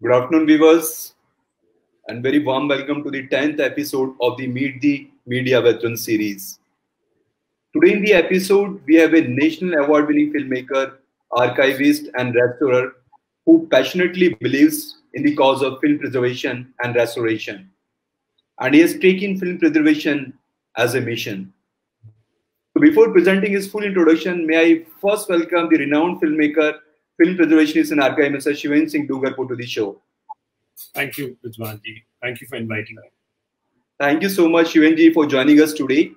Good afternoon, viewers, and very warm welcome to the 10th episode of the Meet the Media Veteran series. Today, in the episode, we have a national award winning filmmaker, archivist, and restorer who passionately believes in the cause of film preservation and restoration. And he has taken film preservation as a mission. So before presenting his full introduction, may I first welcome the renowned filmmaker film preservationist and archivist, Mr. Shiven Singh Dungarpur to the show. Thank you, Rizwanji. Thank you for inviting me. Thank you so much, Shivenji, for joining us today.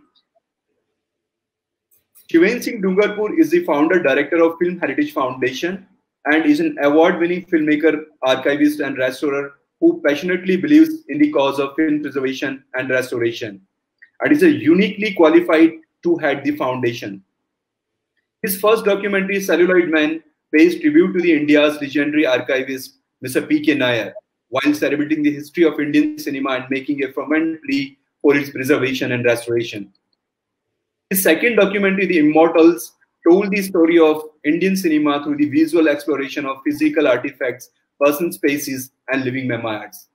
Shiven Singh Dungarpur is the founder director of Film Heritage Foundation and is an award-winning filmmaker, archivist, and restorer who passionately believes in the cause of film preservation and restoration, and is a uniquely qualified to head the foundation. His first documentary, Celluloid Man, pays tribute to the India's legendary archivist, Mr. P.K. Nair, while celebrating the history of Indian cinema and making a fervent plea for its preservation and restoration. His second documentary, The Immortals, told the story of Indian cinema through the visual exploration of physical artifacts, person spaces, and living memoirs.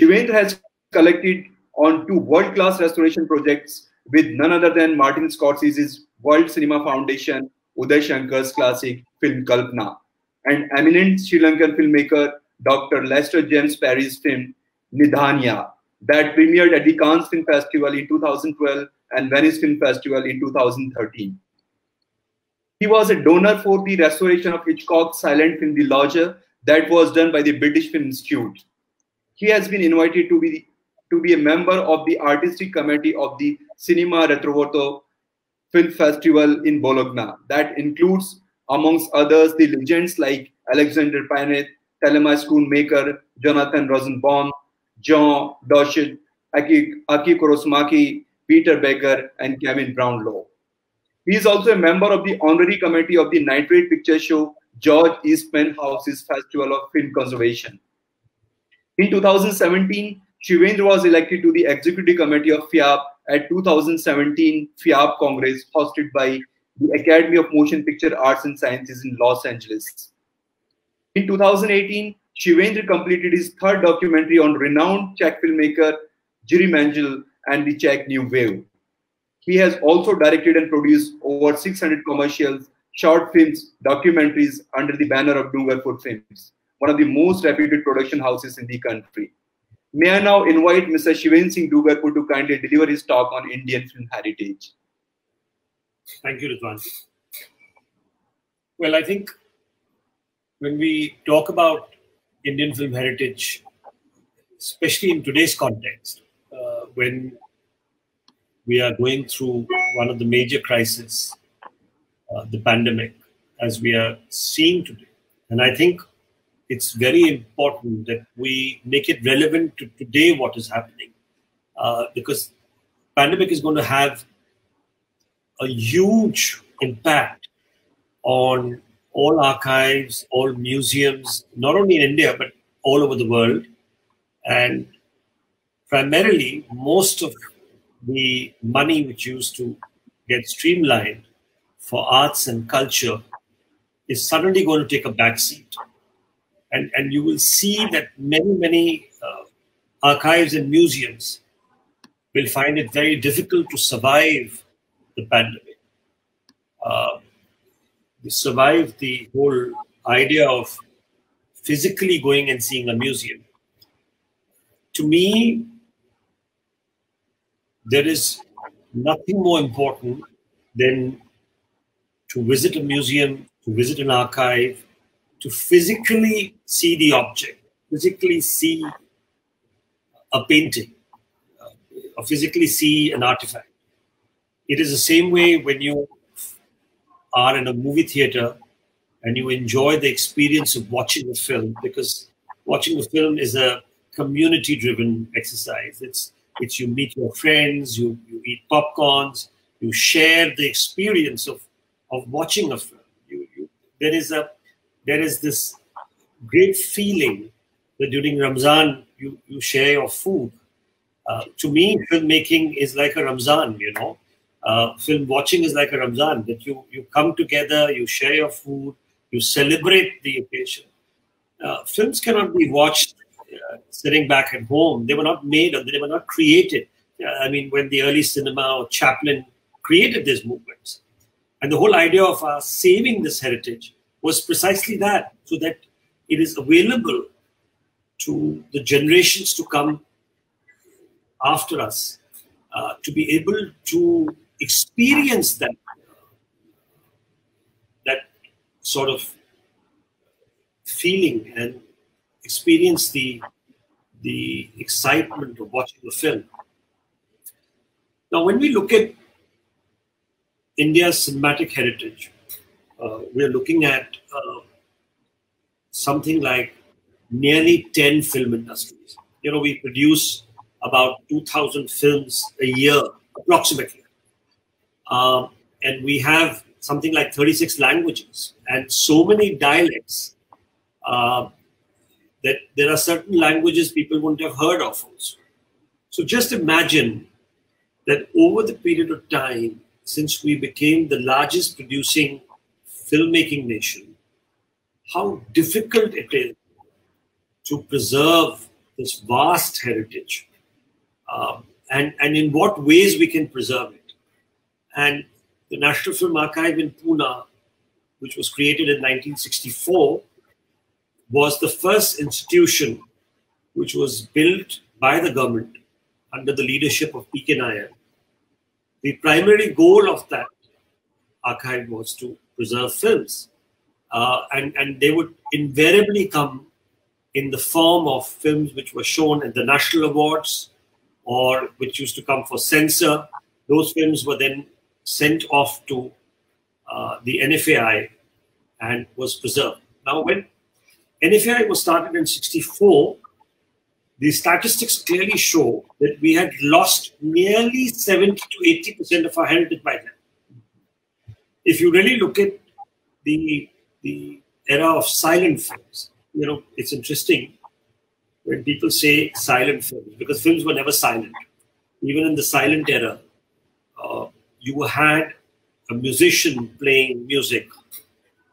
Shivendra has collected on two world-class restoration projects with none other than Martin Scorsese's World Cinema Foundation Uday Shankar's classic film Kalpana, and eminent Sri Lankan filmmaker Dr. Lester James Peries's film Nidhanaya, that premiered at the Cannes Film Festival in 2012 and Venice Film Festival in 2013. He was a donor for the restoration of Hitchcock's silent film The Lodger that was done by the British Film Institute. He has been invited to be, to be a member of the artistic committee of the Cinema Ritrovato Film Festival in Bologna. That includes, amongst others, the legends like Alexander Payne, Thelma Schoonmaker, Jonathan Rosenbaum, John Douchet, Aki, Aki Kaurismäki, Peter Becker, and Kevin Brownlow. He is also a member of the honorary committee of the Nitrate Picture Show George Eastman House's Festival of Film Conservation. In 2017, Shivendra was elected to the executive committee of FIAF at 2017 FIAF Congress hosted by the Academy of Motion Picture Arts and Sciences in Los Angeles. In 2018, Shivendra completed his third documentary on renowned Czech filmmaker Jiří Menzel and the Czech New Wave. He has also directed and produced over 600 commercials, short films, documentaries under the banner of Dungarpur Films, one of the most reputed production houses in the country. May I now invite Mr. Shiven Singh Dungarpur to kindly deliver his talk on Indian film heritage. Thank you, Rizwan. Well, I think when we talk about Indian film heritage, especially in today's context, uh, when we are going through one of the major crises, uh, the pandemic, as we are seeing today. And I think it's very important that we make it relevant to today what is happening, uh, because pandemic is going to have a huge impact on all archives, all museums, not only in India but all over the world, and primarily most of the money which used to get streamlined for arts and culture is suddenly going to take a backseat. And, and you will see that many, many uh, archives and museums will find it very difficult to survive the pandemic. Uh, survived the whole idea of physically going and seeing a museum. To me, there is nothing more important than to visit a museum, to visit an archive, to physically see the object, physically see a painting, uh, or physically see an artifact. It is the same way when you are in a movie theater and you enjoy the experience of watching a film because watching a film is a community driven exercise. It's it's you meet your friends, you, you eat popcorns, you share the experience of, of watching a film. You, you, there is a there is this great feeling that during Ramzan you, you share your food. Uh, to me, filmmaking is like a Ramzan, you know. Uh, film watching is like a Ramzan, that you, you come together, you share your food, you celebrate the occasion. uh, films cannot be watched uh, sitting back at home. They were not made or they were not created. I mean, when the early cinema or Chaplin created these movements. And the whole idea of uh, saving this heritage was precisely that, so that it is available to the generations to come after us uh, to be able to experience that that sort of feeling and experience the the excitement of watching the film. Now, when we look at India's cinematic heritage, uh, we're looking at uh, something like nearly 10 film industries. You know, we produce about 2,000 films a year, approximately. Um, and we have something like 36 languages and so many dialects uh, that there are certain languages people wouldn't have heard of also. So just imagine that over the period of time, since we became the largest producing filmmaking nation, how difficult it is to preserve this vast heritage um, and, and in what ways we can preserve it. And the National Film Archive in Pune, which was created in 1964, was the first institution which was built by the government under the leadership of P.K. Nair. The primary goal of that archive was to preserve films. Uh, and, and they would invariably come in the form of films which were shown at the national awards or which used to come for censor. Those films were then sent off to uh, the NFAI and was preserved. Now, when NFAI was started in 64, the statistics clearly show that we had lost nearly 70 to 80% of our heritage by then. If you really look at the, the era of silent films, you know, it's interesting when people say silent films, because films were never silent. Even in the silent era, uh, you had a musician playing music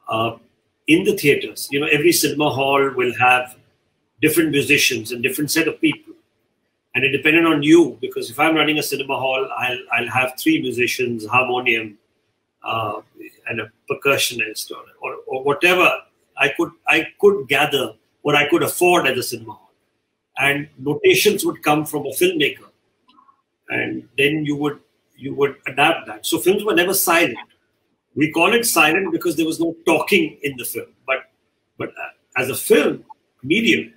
uh, in the theaters. You know, every cinema hall will have different musicians and different set of people. And it depended on you because if I'm running a cinema hall, I'll, I'll have three musicians, harmonium, uh, and a percussionist or, or, or whatever I could I could gather what I could afford at the cinema hall. And notations would come from a filmmaker. And then you would you would adapt that. So films were never silent. We call it silent because there was no talking in the film. But but uh, as a film medium,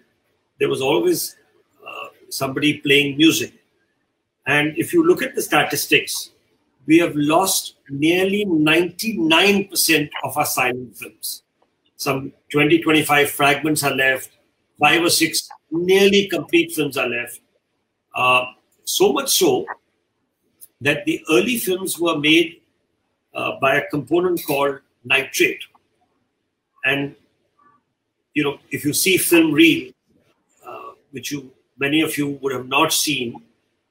there was always uh, somebody playing music. And if you look at the statistics, we have lost nearly 99% of our silent films. Some 20, 25 fragments are left, five or six nearly complete films are left. Uh, so much so that the early films were made uh, by a component called nitrate. And, you know, if you see film reel, uh, which you many of you would have not seen,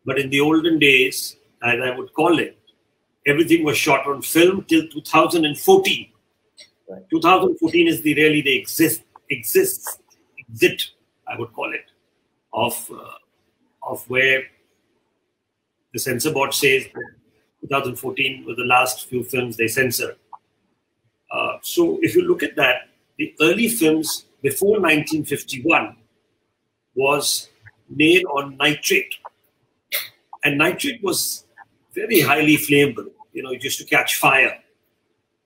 but in the olden days, as I would call it, everything was shot on film till 2014. Right. 2014 is the really the exist exists exit, I would call it, of uh, of where the censor board says 2014 was the last few films they censored. Uh, so if you look at that, the early films before 1951 was made on nitrate. And nitrate was very highly flammable. You know, it used to catch fire.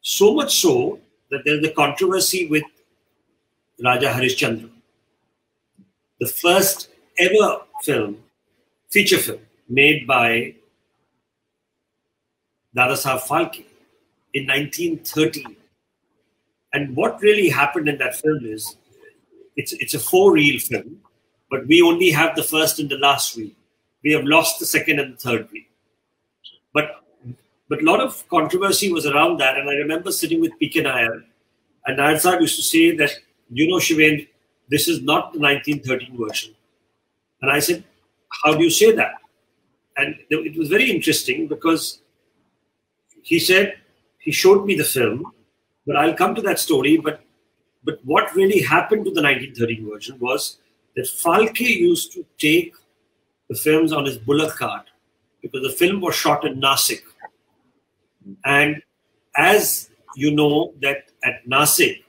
So much so that there's a controversy with Raja Harishchandra. The first ever film, feature film, made by Dadasaheb Phalke in 1930. And what really happened in that film is it's, it's a four reel film, but we only have the first and the last reel. We have lost the second and the third reel. But but a lot of controversy was around that. And I remember sitting with P.K. Nair, and Nair used to say that, you know, Shivendra, this is not the 1913 version. And I said, how do you say that? And it was very interesting because he said he showed me the film, but I'll come to that story. But but what really happened to the 1913 version was that Phalke used to take the films on his bullock cart because the film was shot in Nasik. And as you know, that at Nasik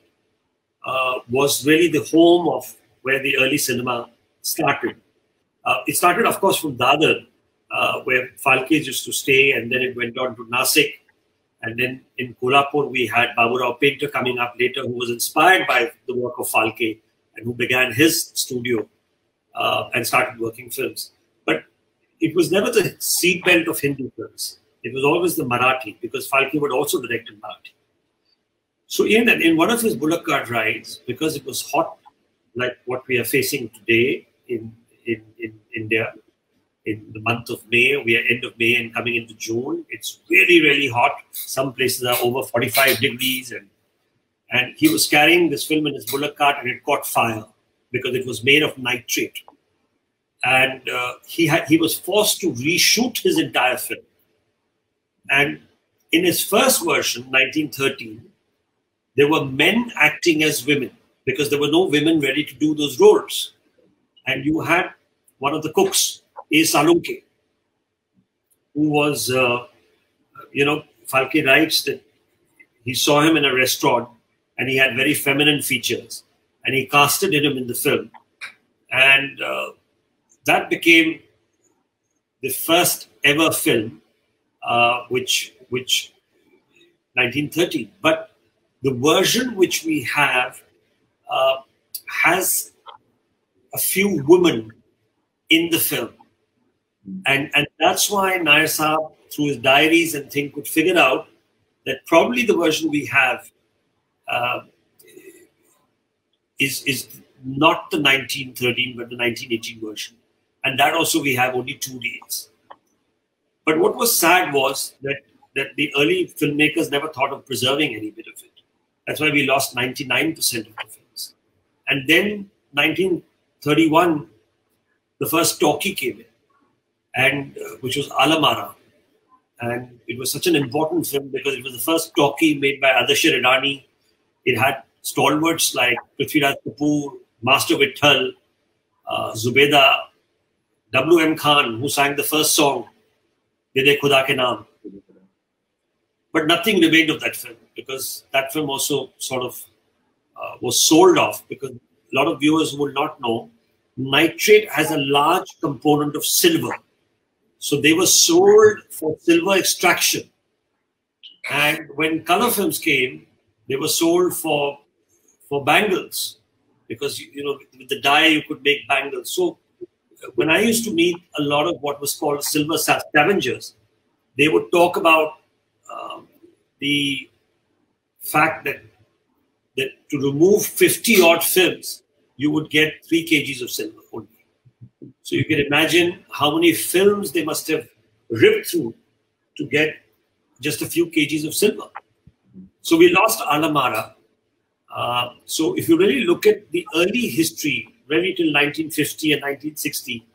uh, was really the home of where the early cinema started. Uh, it started, of course, from Dadar, uh, where Phalke used to stay, and then it went on to Nasik. And then in Kolhapur, we had Baburao Painter coming up later, who was inspired by the work of Phalke and who began his studio uh, and started working films. But it was never the seatbelt of Hindi films. It was always the Marathi because Phalke would also direct in Marathi. So in, in one of his bullock cart rides, because it was hot, like what we are facing today in, in, in India, in the month of May, we are end of May and coming into June, it's really, really hot. Some places are over 45 degrees. And, and he was carrying this film in his bullock cart and it caught fire because it was made of nitrate. And uh, he, had, he was forced to reshoot his entire film. And in his first version, 1913, there were men acting as women because there were no women ready to do those roles. And you had one of the cooks, A. Salunke, who was, uh, you know, Phalke writes that he saw him in a restaurant and he had very feminine features and he casted him in the film. And uh, that became the first ever film, uh, which, which 1913. But the version which we have uh, has a few women in the film. And, and that's why Nair Saab, through his diaries and thing, could figure out that probably the version we have uh, is, is not the 1913 but the 1918 version. And that also we have only two days. But what was sad was that, that the early filmmakers never thought of preserving any bit of it. That's why we lost 99% of the films. And then 1931, the first talkie came in, and uh, which was Alam Ara. And it was such an important film because it was the first talkie made by Ardeshir Irani. It had stalwarts like Prithviraj Kapoor, Master Vitthal, uh, Zubeida, W.M. Khan, who sang the first song, Dede Khuda Ke Naam. But nothing remained of that film because that film also sort of uh, was sold off because a lot of viewers will not know nitrate has a large component of silver. So they were sold for silver extraction. And when color films came, they were sold for for bangles because you know with the dye you could make bangles. So when I used to meet a lot of what was called silver scavengers, they would talk about um, the fact that that to remove 50 odd films, you would get three kgs of silver only. So you can imagine how many films they must have ripped through to get just a few kgs of silver. So we lost Alam Ara. Uh, so if you really look at the early history, really till 1950 and 1960,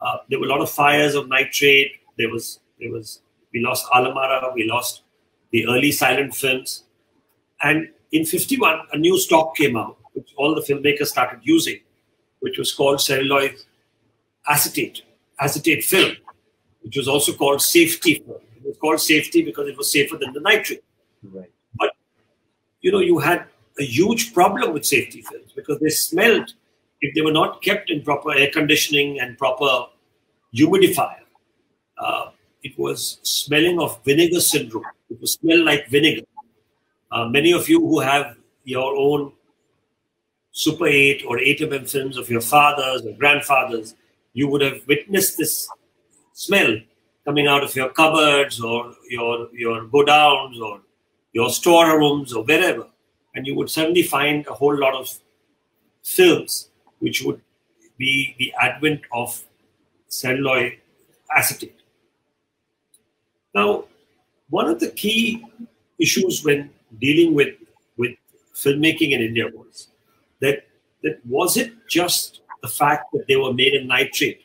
uh, there were a lot of fires of nitrate. There was, there was, we lost Alam Ara, we lost the early silent films. And in 51, a new stock came out, which all the filmmakers started using, which was called celluloid acetate, acetate film, which was also called safety film. It was called safety because it was safer than the nitrate. Right. But, you know, you had a huge problem with safety films because they smelled if they were not kept in proper air conditioning and proper humidifier. Uh, it was smelling of vinegar syndrome. It would smell like vinegar. Uh, many of you who have your own Super 8 or 8mm films of your fathers or grandfathers, you would have witnessed this smell coming out of your cupboards or your, your godowns or your storerooms or wherever. And you would suddenly find a whole lot of films which would be the advent of celluloid acetate. Now, one of the key issues when dealing with, with filmmaking in India was that, that was it just the fact that they were made in nitrate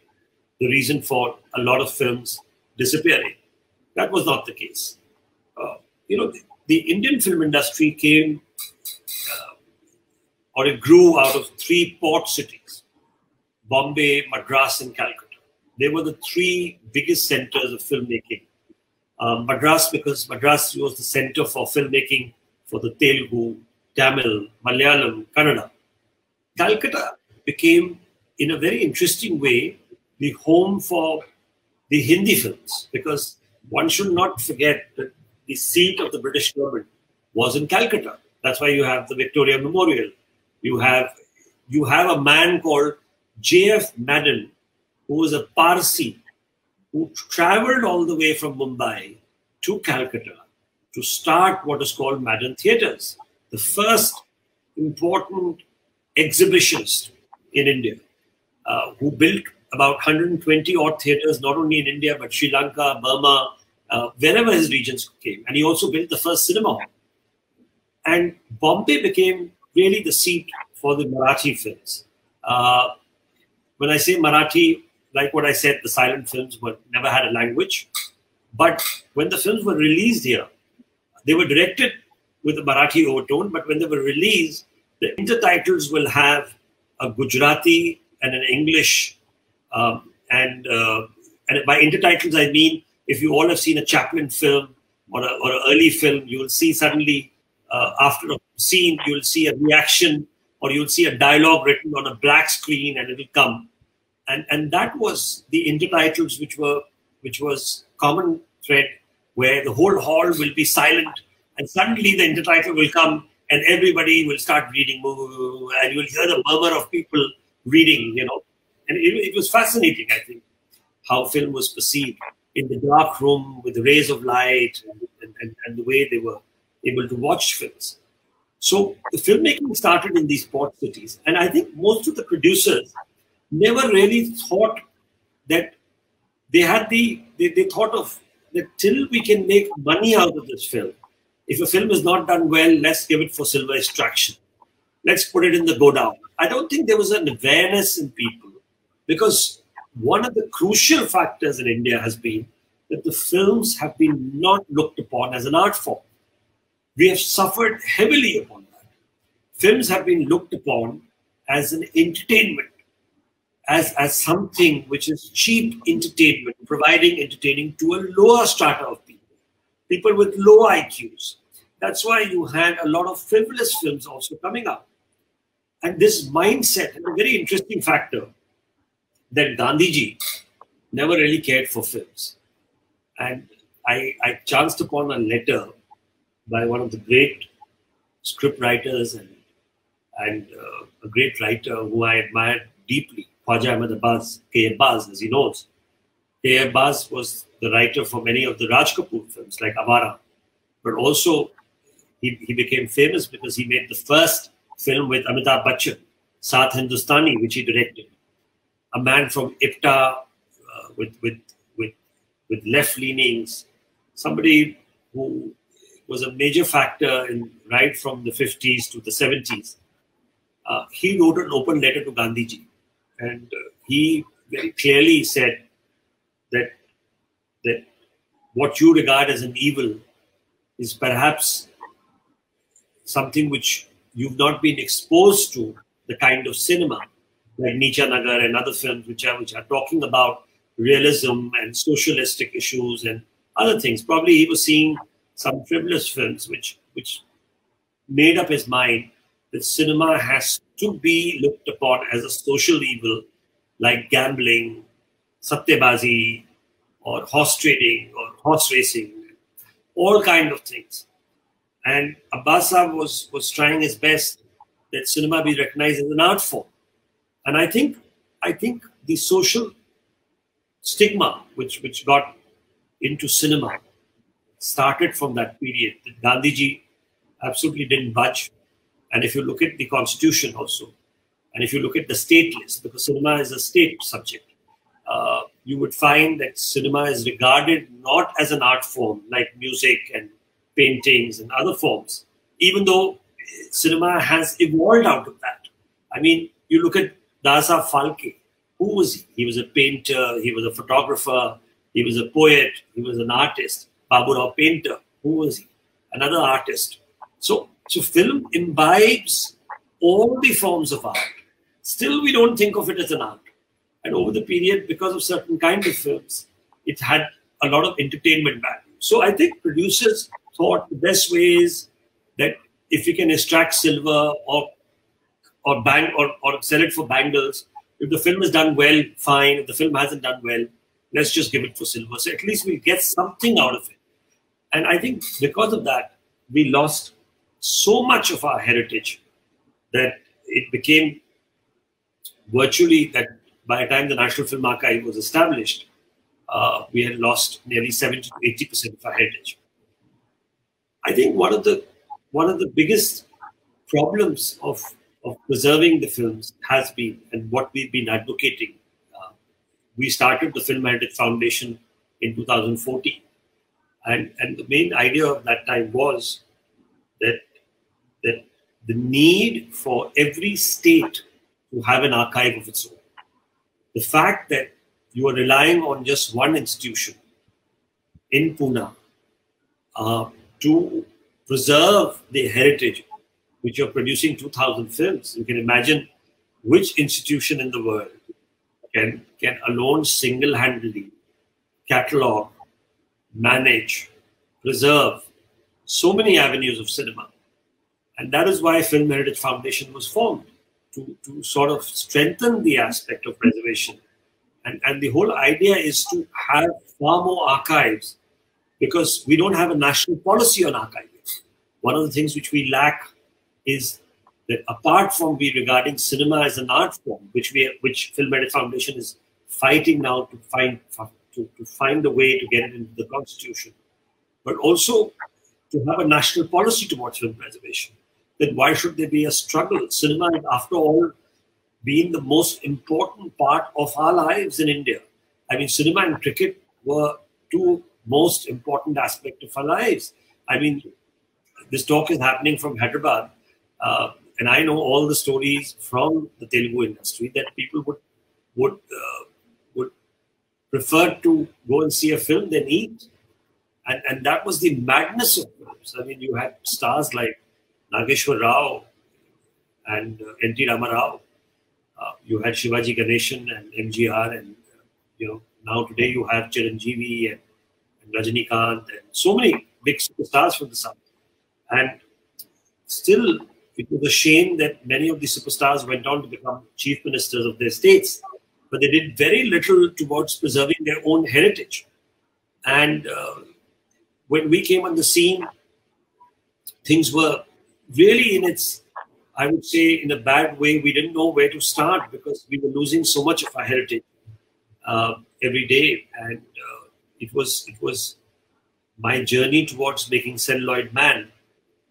the reason for a lot of films disappearing? That was not the case. Uh, you know, the, the, Indian film industry came uh, or it grew out of three port cities Bombay, Madras, and Calcutta. They were the three biggest centers of filmmaking. Um, Madras, because Madras was the center for filmmaking for the Telugu, Tamil, Malayalam, Kannada. Calcutta became, in a very interesting way, the home for the Hindi films because one should not forget that the seat of the British government was in Calcutta. That's why you have the Victoria Memorial. You have you have a man called J.F. Madden, who was a Parsi, who traveled all the way from Mumbai to Calcutta to start what is called Madden Theatres, the first important exhibitionist in India, uh, who built about 120 odd theatres, not only in India, but Sri Lanka, Burma, uh, wherever his regions came. And he also built the first cinema. And Bombay became really the seat for the Marathi films. Uh, when I say Marathi, like what I said, the silent films were never had a language. But when the films were released here, they were directed with a Marathi overtone. But when they were released, the intertitles will have a Gujarati and an English. Um, and uh, and by intertitles, I mean if you all have seen a Chaplin film or, a, or an early film, you will see suddenly uh, after a scene, you will see a reaction or you'll see a dialogue written on a black screen and it'll come. And, and that was the intertitles which were which was common thread where the whole hall will be silent and suddenly the intertitle will come and everybody will start reading and you'll hear the murmur of people reading, you know. And it, it was fascinating, I think, how film was perceived in the dark room with the rays of light and, and, and the way they were able to watch films. So the filmmaking started in these port cities. And I think most of the producers never really thought that they had the, they, they thought of that till we can make money out of this film, if a film is not done well, let's give it for silver extraction. Let's put it in the go down. I don't think there was an awareness in people because one of the crucial factors in India has been that the films have been not looked upon as an art form. We have suffered heavily upon that. Films have been looked upon as an entertainment, as, as something which is cheap entertainment, providing entertaining to a lower strata of people, people with low IQs. That's why you had a lot of frivolous films also coming up. And this mindset, and a very interesting factor, that Gandhiji never really cared for films. And I, I chanced upon a letter by one of the great script writers and, and uh, a great writer who I admired deeply, Khwaja Ahmed Abbas, K. Abbas, as he knows. K. Abbas was the writer for many of the Raj Kapoor films like Awara, but also he, he became famous because he made the first film with Amitabh Bachchan, Saat Hindustani, which he directed. A man from IPTA uh, with, with, with, with left leanings, somebody who was a major factor in right from the 50s to the 70s. Uh, he wrote an open letter to Gandhiji, and uh, he very clearly said that that what you regard as an evil is perhaps something which you've not been exposed to the kind of cinema like Neecha Nagar and other films which are which are talking about realism and socialistic issues and other things. Probably he was seeing some frivolous films which which made up his mind that cinema has to be looked upon as a social evil like gambling, satyabazi, or horse trading or horse racing, all kind of things. And Abbasa was was trying his best that cinema be recognized as an art form. And I think I think the social stigma which which got into cinema started from that period. Gandhiji absolutely didn't budge. And if you look at the constitution also, and if you look at the state list, because cinema is a state subject, uh, you would find that cinema is regarded not as an art form like music and paintings and other forms, even though cinema has evolved out of that. I mean, you look at Dasa Phalke. Who was he? He was a painter, he was a photographer, he was a poet, he was an artist. Baburao Painter. Who was he? Another artist. So, so film imbibes all the forms of art, still we don't think of it as an art. And over the period, because of certain kind of films, it had a lot of entertainment value. So I think producers thought the best way is that if we can extract silver or or bang or, or sell it for bangles, if the film is done well, fine. If the film hasn't done well, let's just give it for silver. So at least we'll get something out of it. And I think because of that, we lost so much of our heritage that it became virtually that by the time the National Film Archive was established, uh, we had lost nearly 70 to 80 percent of our heritage. I think one of the one of the biggest problems of of preserving the films has been and what we've been advocating. Uh, we started the Film Heritage Foundation in 2014, and and the main idea of that time was that that the need for every state to have an archive of its own. The fact that you are relying on just one institution in Pune uh, to preserve the heritage, which you're producing 2,000 films. You can imagine which institution in the world can, can alone single handedly catalog, manage, preserve so many avenues of cinema. And that is why Film Heritage Foundation was formed to, to sort of strengthen the aspect of preservation and, and the whole idea is to have far more archives because we don't have a national policy on archiving. One of the things which we lack is that apart from we regarding cinema as an art form, which we which Film Heritage Foundation is fighting now to find to, to find a way to get it into the constitution, but also to have a national policy towards film preservation. Then why should there be a struggle? Cinema, after all, been the most important part of our lives in India. I mean, cinema and cricket were two most important aspect of our lives. I mean, this talk is happening from Hyderabad, uh, and I know all the stories from the Telugu industry that people would would uh, would prefer to go and see a film than eat, and and that was the madness of films. I mean, you had stars like Nageshwar Rao and uh, N.T. Ramarao uh, you had Shivaji Ganeshan and MGR, and uh, you know now today you have Chiranjeevi and, and Rajinikanth and so many big superstars from the south. And still, it was a shame that many of these superstars went on to become chief ministers of their states, but they did very little towards preserving their own heritage. And uh, when we came on the scene, things were really in its I would say, in a bad way, we didn't know where to start because we were losing so much of our heritage uh, every day, and uh, it was it was my journey towards making celluloid man,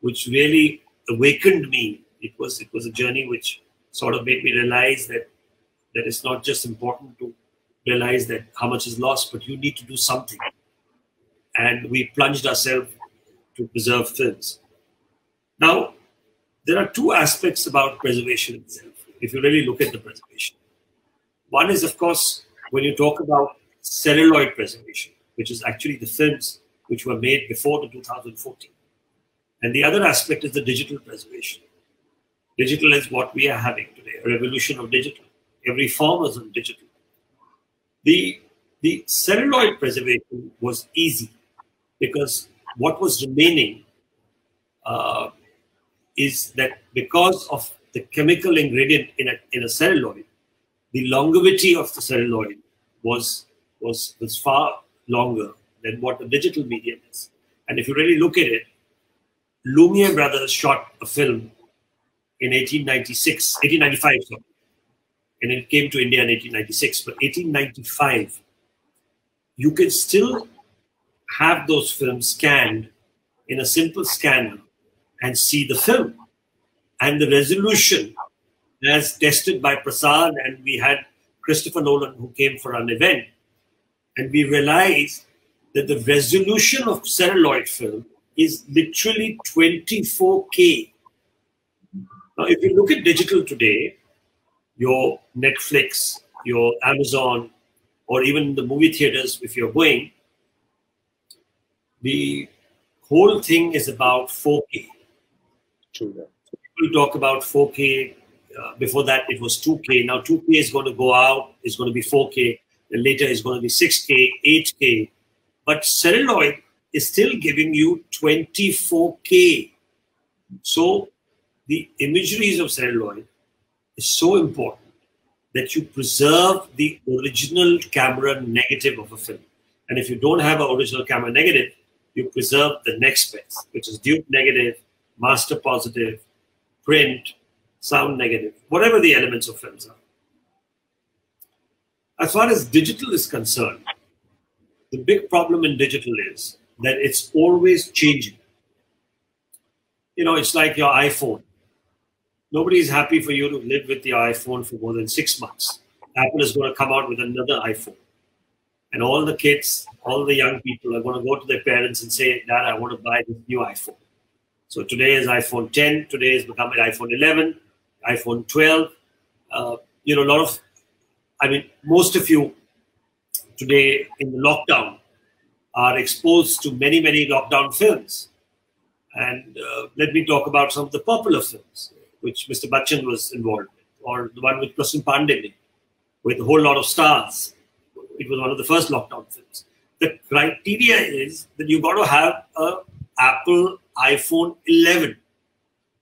which really awakened me. It was it was a journey which sort of made me realize that that it's not just important to realize that how much is lost, but you need to do something. And we plunged ourselves to preserve films. Now, there are two aspects about preservation itself, if you really look at the preservation. One is, of course, when you talk about celluloid preservation, which is actually the films which were made before the 2014. And the other aspect is the digital preservation. Digital is what we are having today, a revolution of digital. Every form is on digital. The, the celluloid preservation was easy because what was remaining uh, is that because of the chemical ingredient in a, in a celluloid, the longevity of the celluloid was, was, was far longer than what the digital medium is. And if you really look at it, Lumiere brothers shot a film in 1896, 1895, sorry, and it came to India in 1896. But 1895, you can still have those films scanned in a simple scanner and see the film. And the resolution, as tested by Prasad, and we had Christopher Nolan who came for an event, and we realized that the resolution of celluloid film is literally 24K. Now, if you look at digital today, your Netflix, your Amazon, or even the movie theaters, if you're going, the whole thing is about 4K. True that. People talk about 4K. Uh, before that, it was 2K. Now 2K is going to go out. It's going to be 4K. Later, it's going to be 6K, 8K. But celluloid is still giving you 24K. So the imageries of celluloid is so important that you preserve the original camera negative of a film. And if you don't have an original camera negative, you preserve the next best, which is dupe negative, master positive, print, sound negative, whatever the elements of films are. As far as digital is concerned, the big problem in digital is that it's always changing. You know, it's like your iPhone. Nobody is happy for you to live with your iPhone for more than six months. Apple is going to come out with another iPhone. And all the kids, all the young people are going to go to their parents and say, Dad, I want to buy this new iPhone. So today is iPhone 10, today is becoming iPhone 11, iPhone 12. Uh, you know, a lot of, I mean, most of you today in the lockdown are exposed to many, many lockdown films. And uh, let me talk about some of the popular films, which Mr. Bachchan was involved with, or the one with Prasun Pandey, with a whole lot of stars it was one of the first lockdown films. The criteria is that you've got to have a Apple iPhone 11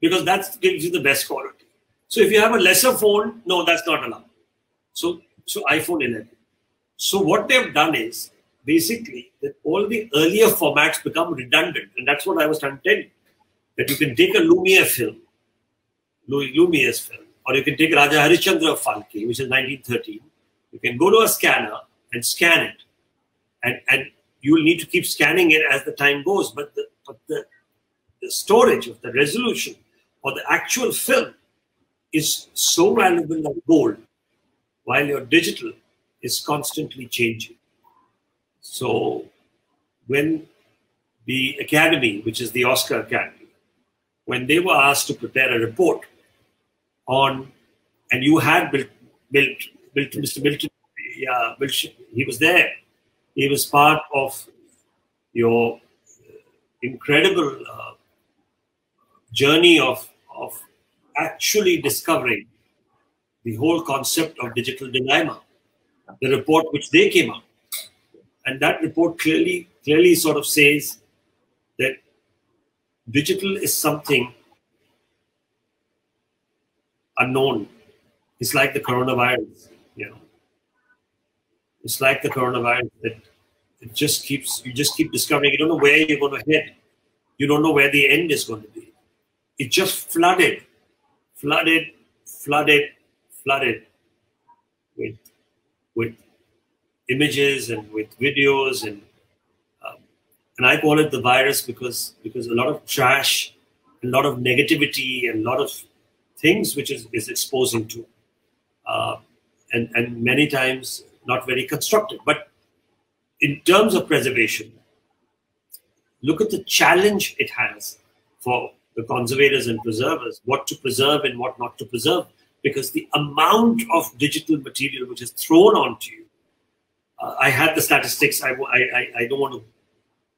because that gives you the best quality. So if you have a lesser phone, no, that's not allowed. So so iPhone 11. So what they've done is basically that all the earlier formats become redundant, and that's what I was trying to tell you. That you can take a Lumiere film, Lumiere's film, or you can take Raja Harishchandra Phalke, which is 1913. You can go to a scanner and scan it. And, and you will need to keep scanning it as the time goes. But the, but the, the storage of the resolution or the actual film is so valuable like gold, while your digital is constantly changing. So when the Academy, which is the Oscar Academy, when they were asked to prepare a report on, and you had built, built, built Mr. Milton yeah, he was there. He was part of your incredible uh, journey of, of actually discovering the whole concept of digital dilemma, the report which they came out. And that report clearly, clearly sort of says that digital is something unknown. It's like the coronavirus, you know. It's like the coronavirus that it just keeps you just keep discovering. You don't know where you're going to head. You don't know where the end is going to be. It just flooded, flooded, flooded, flooded with with images and with videos and um, and I call it the virus because because a lot of trash, a lot of negativity, and a lot of things which is, is exposing to, uh, and and many times not very constructive. But in terms of preservation, look at the challenge it has for the conservators and preservers, what to preserve and what not to preserve, because the amount of digital material which is thrown onto you. Uh, I had the statistics. I, I, I don't want to,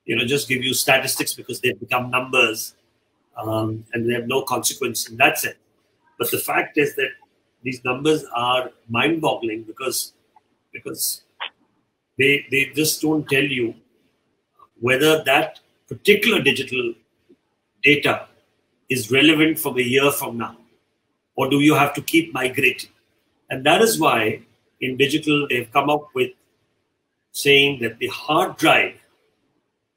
you know, just give you statistics because they've become numbers um, and they have no consequence in that sense. But the fact is that these numbers are mind-boggling because because they they just don't tell you whether that particular digital data is relevant from a year from now or do you have to keep migrating and that is why in digital they've come up with saying that the hard drive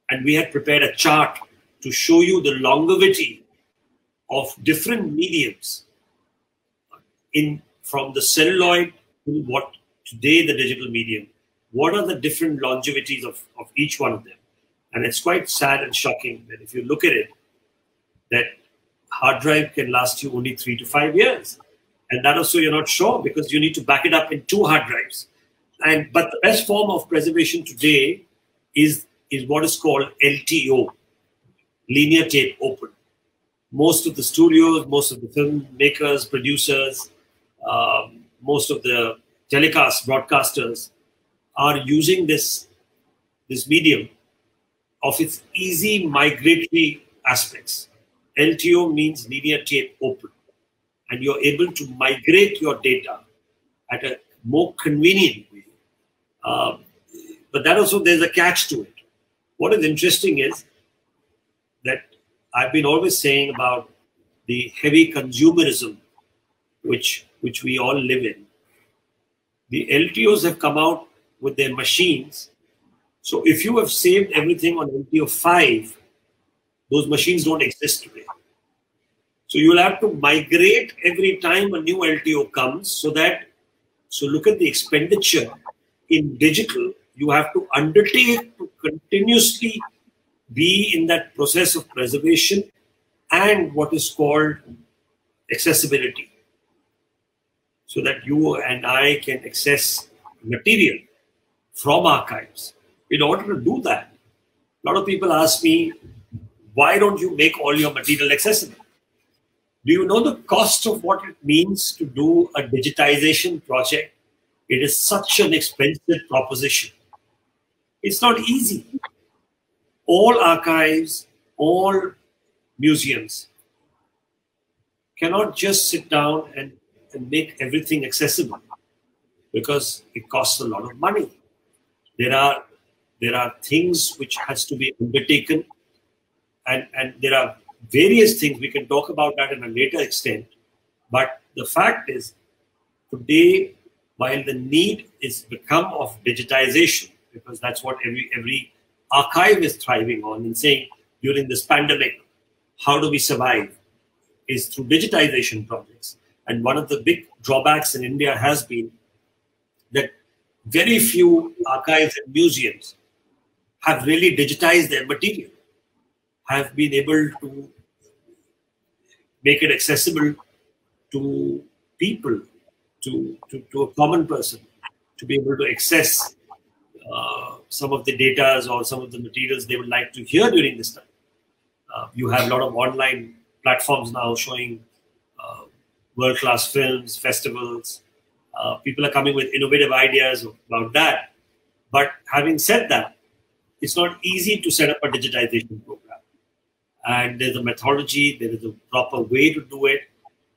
and we had prepared a chart to show you the longevity of different mediums in from the celluloid to what today the digital medium, what are the different longevities of, of each one of them? And it's quite sad and shocking that if you look at it, that hard drive can last you only three to five years. And that also you're not sure because you need to back it up in two hard drives. And but the best form of preservation today is is what is called LTO, linear tape open. Most of the studios, most of the filmmakers, producers, um, most of the telecast broadcasters are using this, this medium of its easy migratory aspects. LTO means linear tape open. and you're able to migrate your data at a more convenient way. Uh, but that also, there's a catch to it. What is interesting is that I've been always saying about the heavy consumerism which, which we all live in. The LTOs have come out with their machines. So if you have saved everything on LTO 5, those machines don't exist today. So you'll have to migrate every time a new LTO comes so that, so look at the expenditure in digital, you have to undertake to continuously be in that process of preservation and what is called accessibility so that you and I can access material from archives. In order to do that, a lot of people ask me, why don't you make all your material accessible? Do you know the cost of what it means to do a digitization project? It is such an expensive proposition. It's not easy. All archives, all museums cannot just sit down and, and make everything accessible because it costs a lot of money. There are there are things which has to be undertaken and, and there are various things. We can talk about that in a later extent. But the fact is, today, while the need is become of digitization, because that's what every every archive is thriving on and saying during this pandemic, how do we survive? Is through digitization projects. And one of the big drawbacks in India has been that very few archives and museums have really digitized their material have been able to make it accessible to people, to, to, to a common person, to be able to access uh, some of the data or some of the materials they would like to hear during this time. Uh, you have a lot of online platforms now showing uh, world class films, festivals. Uh, people are coming with innovative ideas about that. But having said that, it's not easy to set up a digitization program and there's a methodology, there is a proper way to do it.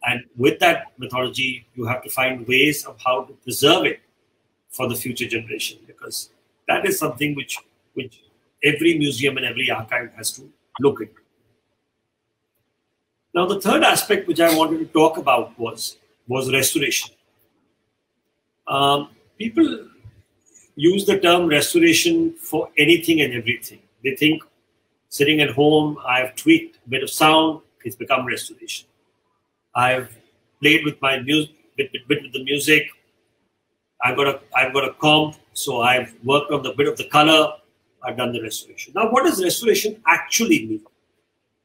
And with that methodology, you have to find ways of how to preserve it for the future generation, because that is something which which every museum and every archive has to look into. Now, the third aspect which I wanted to talk about was was restoration. Um, people use the term restoration for anything and everything. They think sitting at home, I've tweaked a bit of sound, it's become restoration. I've played with my music, bit, bit, bit with the music. I've got a I've got a comp, so I've worked on the bit of the color. I've done the restoration. Now, what does restoration actually mean?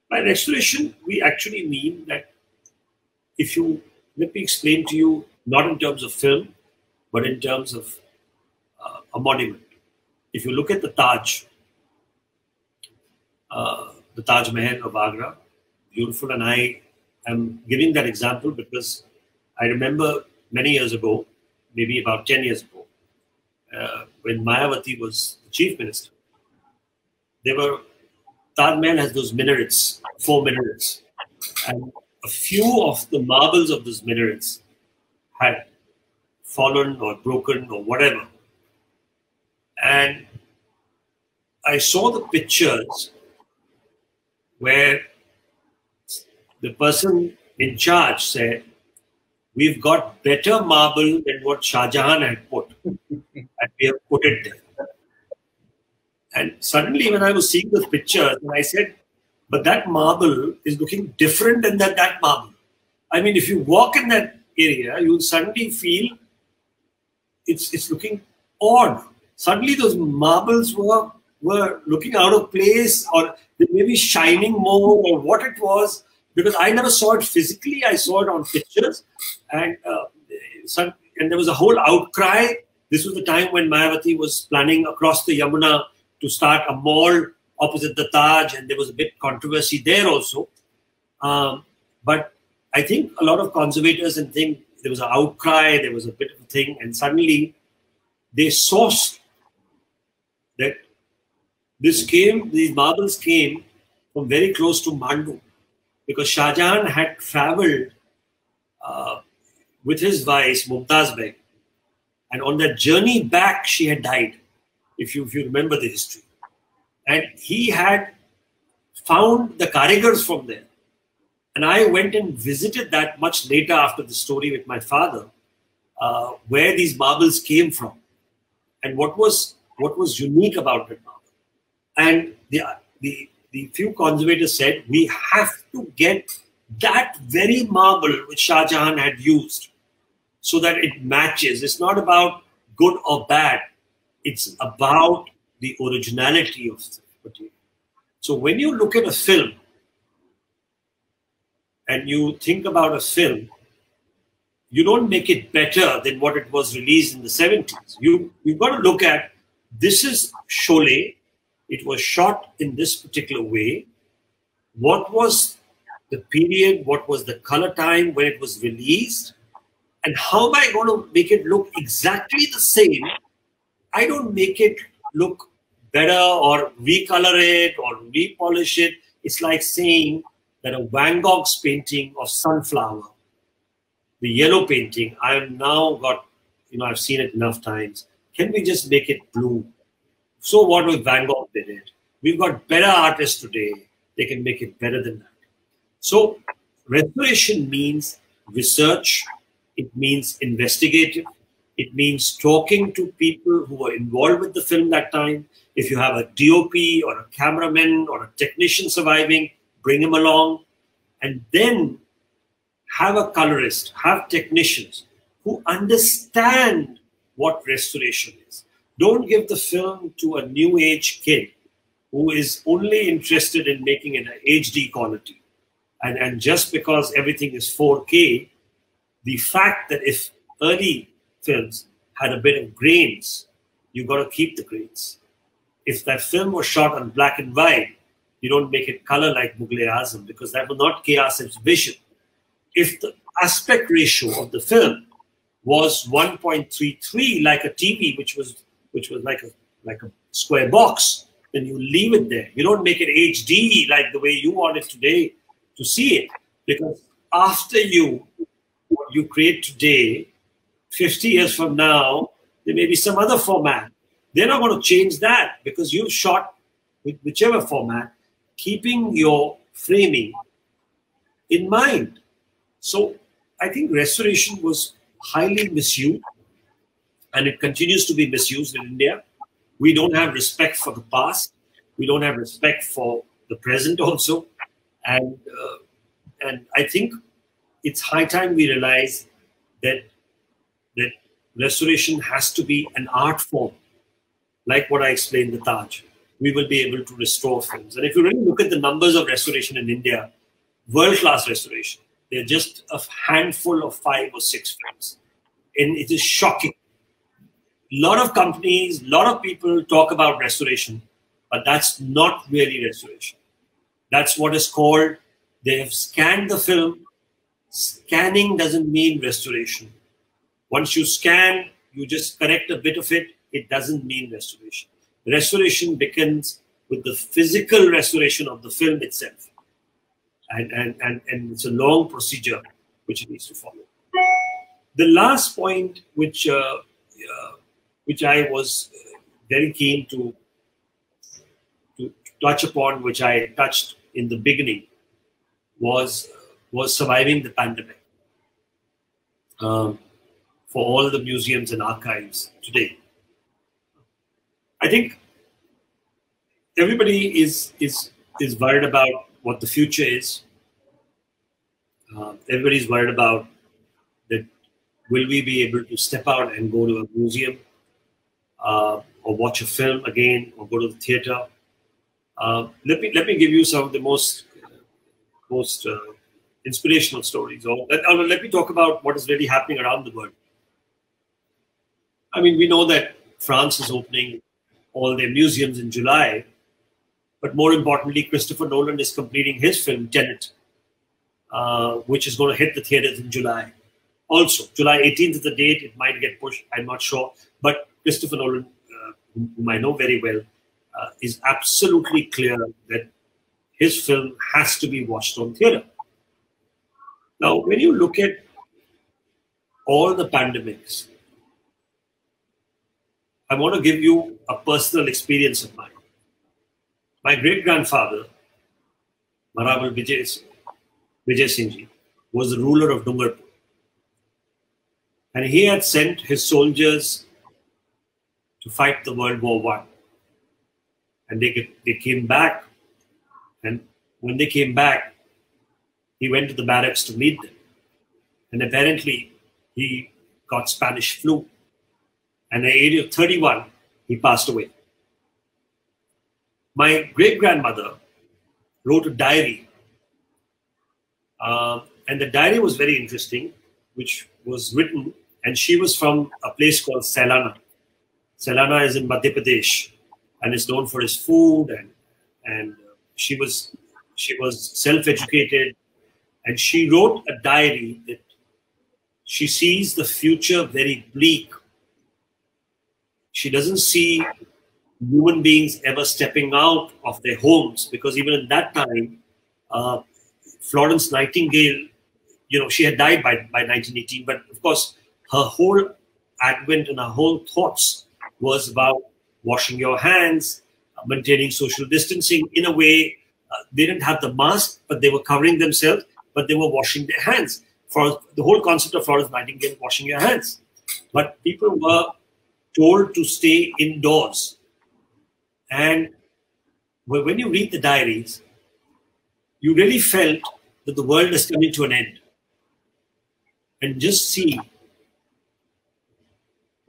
By restoration, we actually mean that if you let me explain to you, not in terms of film, but in terms of uh, a monument. If you look at the Taj, uh, the Taj Mahal of Agra. Beautiful. And I am giving that example because I remember many years ago, maybe about 10 years ago, uh, when Mayawati was the chief minister, there were, Taj Mahal has those minarets, four minarets. And a few of the marbles of those minarets had fallen or broken or whatever. And I saw the pictures where the person in charge said, We've got better marble than what Shah Jahan had put, and we have put it there. And suddenly, when I was seeing those pictures, and I said, But that marble is looking different than that, that marble. I mean, if you walk in that area, you'll suddenly feel it's, it's looking odd. Suddenly, those marbles were were looking out of place or they may be shining more or what it was because I never saw it physically. I saw it on pictures and uh, some, and there was a whole outcry. This was the time when Mayawati was planning across the Yamuna to start a mall opposite the Taj, and there was a bit controversy there also. Um, but I think a lot of conservators and think there was an outcry, there was a bit of a thing, and suddenly they sourced this came, these marbles came from very close to Mandu because Shah Jahan had traveled uh, with his wife, Mumtaz Beg. And on that journey back, she had died, if you, if you remember the history. And he had found the Karigars from there. And I went and visited that much later after the story with my father, uh, where these marbles came from and what was what was unique about it. marble. And the, the, the few conservators said, we have to get that very marble which Shah Jahan had used so that it matches. It's not about good or bad. It's about the originality of the material. So when you look at a film and you think about a film, you don't make it better than what it was released in the 70s. You, you've got to look at this is Sholay. It was shot in this particular way. What was the period? What was the color time when it was released? And how am I going to make it look exactly the same? I don't make it look better or recolor it or repolish it. It's like saying that a Van Gogh's painting of sunflower, the yellow painting, I have now got, you know, I've seen it enough times. Can we just make it blue? So what with Van Gogh did it? We've got better artists today. They can make it better than that. So restoration means research. It means investigative. It means talking to people who were involved with the film that time. If you have a DOP or a cameraman or a technician surviving, bring him along. And then have a colorist, have technicians who understand what restoration. Don't give the film to a new age kid who is only interested in making it an HD quality. And, and just because everything is 4K, the fact that if early films had a bit of grains, you've got to keep the grains. If that film was shot on black and white, you don't make it color like Mughal Azam because that was not K. Asif's vision. If the aspect ratio of the film was 1.33 like a TV, which was which was like a like a square box, then you leave it there. You don't make it HD like the way you want it today to see it. Because after you what you create today, 50 years from now, there may be some other format. They're not going to change that because you've shot with whichever format, keeping your framing in mind. So I think restoration was highly misused and it continues to be misused in India. We don't have respect for the past. We don't have respect for the present also. And, uh, and I think it's high time we realize that, that restoration has to be an art form, like what I explained the Taj. We will be able to restore films. And if you really look at the numbers of restoration in India, world class restoration, they're just a handful of five or six films. And it is shocking. Lot of companies, a lot of people talk about restoration, but that's not really restoration. That's what is called, they have scanned the film. Scanning doesn't mean restoration. Once you scan, you just correct a bit of it, it doesn't mean restoration. Restoration begins with the physical restoration of the film itself and, and, and, and it's a long procedure which needs to follow. The last point, which uh, uh, which I was uh, very keen to to touch upon, which I touched in the beginning, was was surviving the pandemic um, for all the museums and archives today. I think everybody is is is worried about what the future is. Uh, everybody's worried about that. Will we be able to step out and go to a museum uh, or watch a film again or go to the theater? Uh, let me let me give you some of the most most uh, inspirational stories. Or let, or let me talk about what is really happening around the world. I mean, we know that France is opening all their museums in July, but more importantly, Christopher Nolan is completing his film Tenet, uh, which is going to hit the theaters in July. Also, July 18th is the date. It might get pushed. I'm not sure. But Christopher Nolan, uh, whom I know very well, uh, is absolutely clear that his film has to be watched on theater. Now, when you look at all the pandemics, I want to give you a personal experience of mine. My great grandfather, Maharawal Vijay, Vijay Singh was the ruler of Dungarpur. And he had sent his soldiers to fight the World War One. And they, they came back. And when they came back, he went to the barracks to meet them. And apparently, he got Spanish flu. And at the age of 31, he passed away. My great grandmother wrote a diary. Uh, and the diary was very interesting, which was written, and she was from a place called Sailana. Sailana is in Madhya Pradesh and is known for its food and and she was she was self-educated and she wrote a diary that she sees the future very bleak. She doesn't see human beings ever stepping out of their homes because even at that time, uh, Florence Nightingale, you know, she had died by, by 1918, but of course, her whole advent and her whole thoughts was about washing your hands, maintaining social distancing. In a way, uh, they didn't have the mask, but they were covering themselves, but they were washing their hands. For the whole concept of Florence Nightingale, washing your hands. But people were told to stay indoors. And when you read the diaries, you really felt that the world is coming to an end. And just see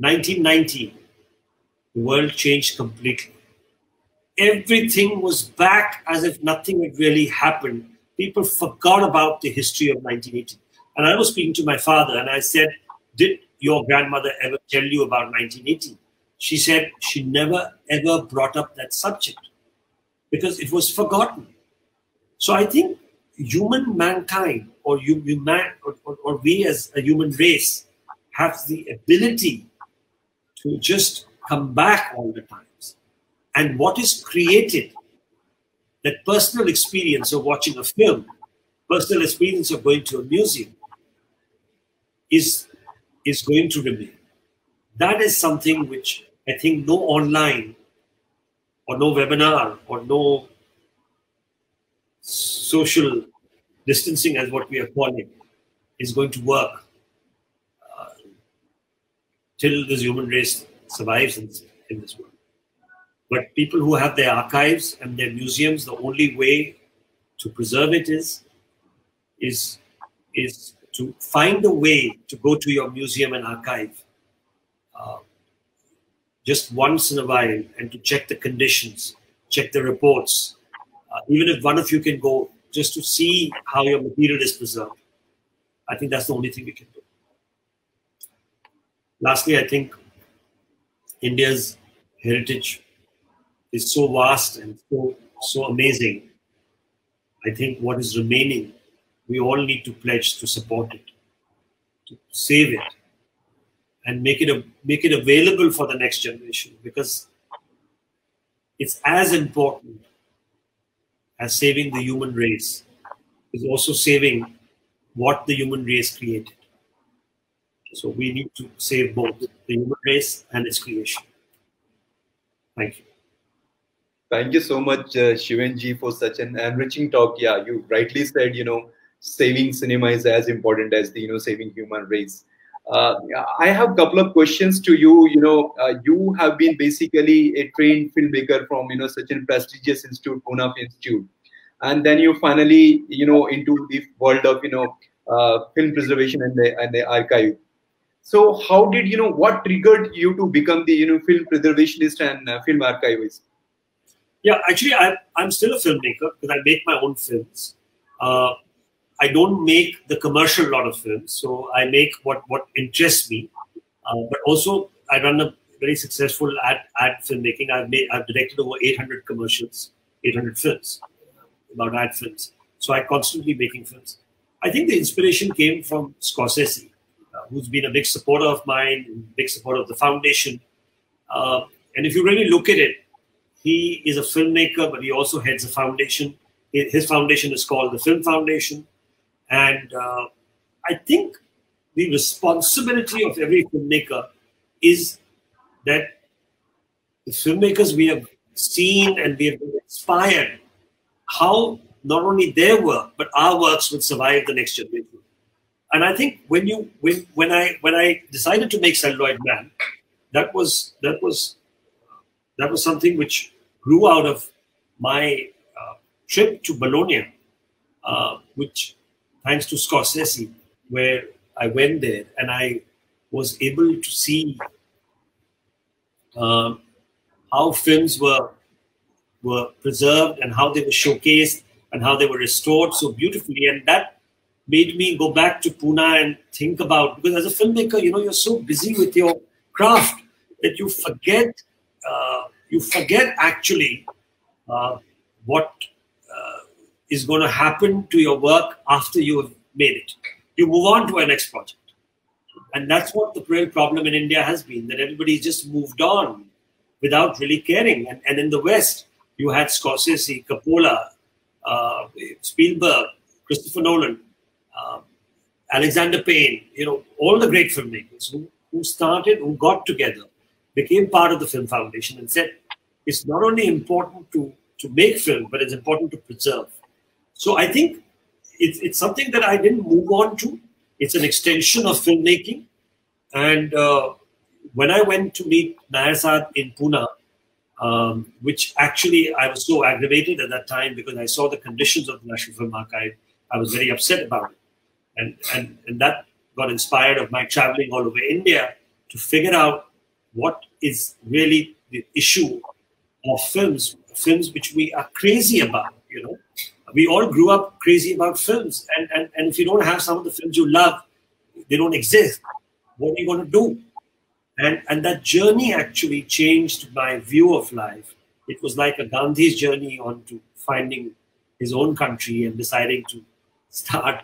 1990, the world changed completely. Everything was back as if nothing had really happened. People forgot about the history of 1980. And I was speaking to my father and I said, Did your grandmother ever tell you about 1980? She said she never ever brought up that subject because it was forgotten. So I think human mankind or, human, or, or, or we as a human race have the ability to just come back all the times. And what is created, that personal experience of watching a film, personal experience of going to a museum, is, is going to remain. That is something which I think no online or no webinar or no social distancing, as what we are calling, is going to work till this human race survives in, in this world. But people who have their archives and their museums, the only way to preserve it is, is, is to find a way to go to your museum and archive uh, just once in a while and to check the conditions, check the reports. Uh, even if one of you can go just to see how your material is preserved, I think that's the only thing we can do. Lastly, I think India's heritage is so vast and so so amazing. I think what is remaining, we all need to pledge to support it, to save it, and make it a, make it available for the next generation because it's as important as saving the human race is also saving what the human race created. So we need to save both the human race and its creation. Thank you. Thank you so much, uh, for such an enriching talk. Yeah, you rightly said, you know, saving cinema is as important as the, you know, saving human race. Uh, I have a couple of questions to you. You know, uh, you have been basically a trained filmmaker from, you know, such a prestigious institute, Pune Institute. And then you finally, you know, into the world of, you know, uh, film preservation and the, and the archive. So how did you know what triggered you to become the you know film preservationist and uh, film archivist? Yeah, actually, I'm I'm still a filmmaker because I make my own films. Uh, I don't make the commercial lot of films, so I make what what interests me. Uh, but also, I run a very successful ad ad filmmaking. I've made I've directed over 800 commercials, 800 films about ad films. So I'm constantly making films. I think the inspiration came from Scorsese who's been a big supporter of mine, big supporter of the foundation. Uh, and if you really look at it, he is a filmmaker, but he also heads a foundation. His foundation is called the Film Foundation. And uh, I think the responsibility of every filmmaker is that the filmmakers we have seen and we have been inspired how not only their work but our works will survive the next generation. And I think when you when when I when I decided to make Celluloid Man, that was that was that was something which grew out of my uh, trip to Bologna, uh, which thanks to Scorsese, where I went there and I was able to see um, how films were were preserved and how they were showcased and how they were restored so beautifully. And that made me go back to Pune and think about because as a filmmaker, you know, you're so busy with your craft that you forget uh, you forget actually uh, what uh, is going to happen to your work after you have made it. You move on to a next project. And that's what the real problem in India has been that everybody's just moved on without really caring. And, and in the West, you had Scorsese, Coppola, uh, Spielberg, Christopher Nolan, uh, Alexander Payne, you know, all the great filmmakers who, who started, who got together, became part of the Film Foundation and said, it's not only important to, to make film, but it's important to preserve. So I think it's, it's something that I didn't move on to. It's an extension of filmmaking. And uh, when I went to meet Nair in Pune, um, which actually I was so aggravated at that time because I saw the conditions of the National Film Archive. I was very upset about it. And, and, and that got inspired of my traveling all over India to figure out what is really the issue of films, films which we are crazy about, you know. We all grew up crazy about films. And, and, and if you don't have some of the films you love, they don't exist. What are you going to do? And, and that journey actually changed my view of life. It was like a Gandhi's journey on to finding his own country and deciding to start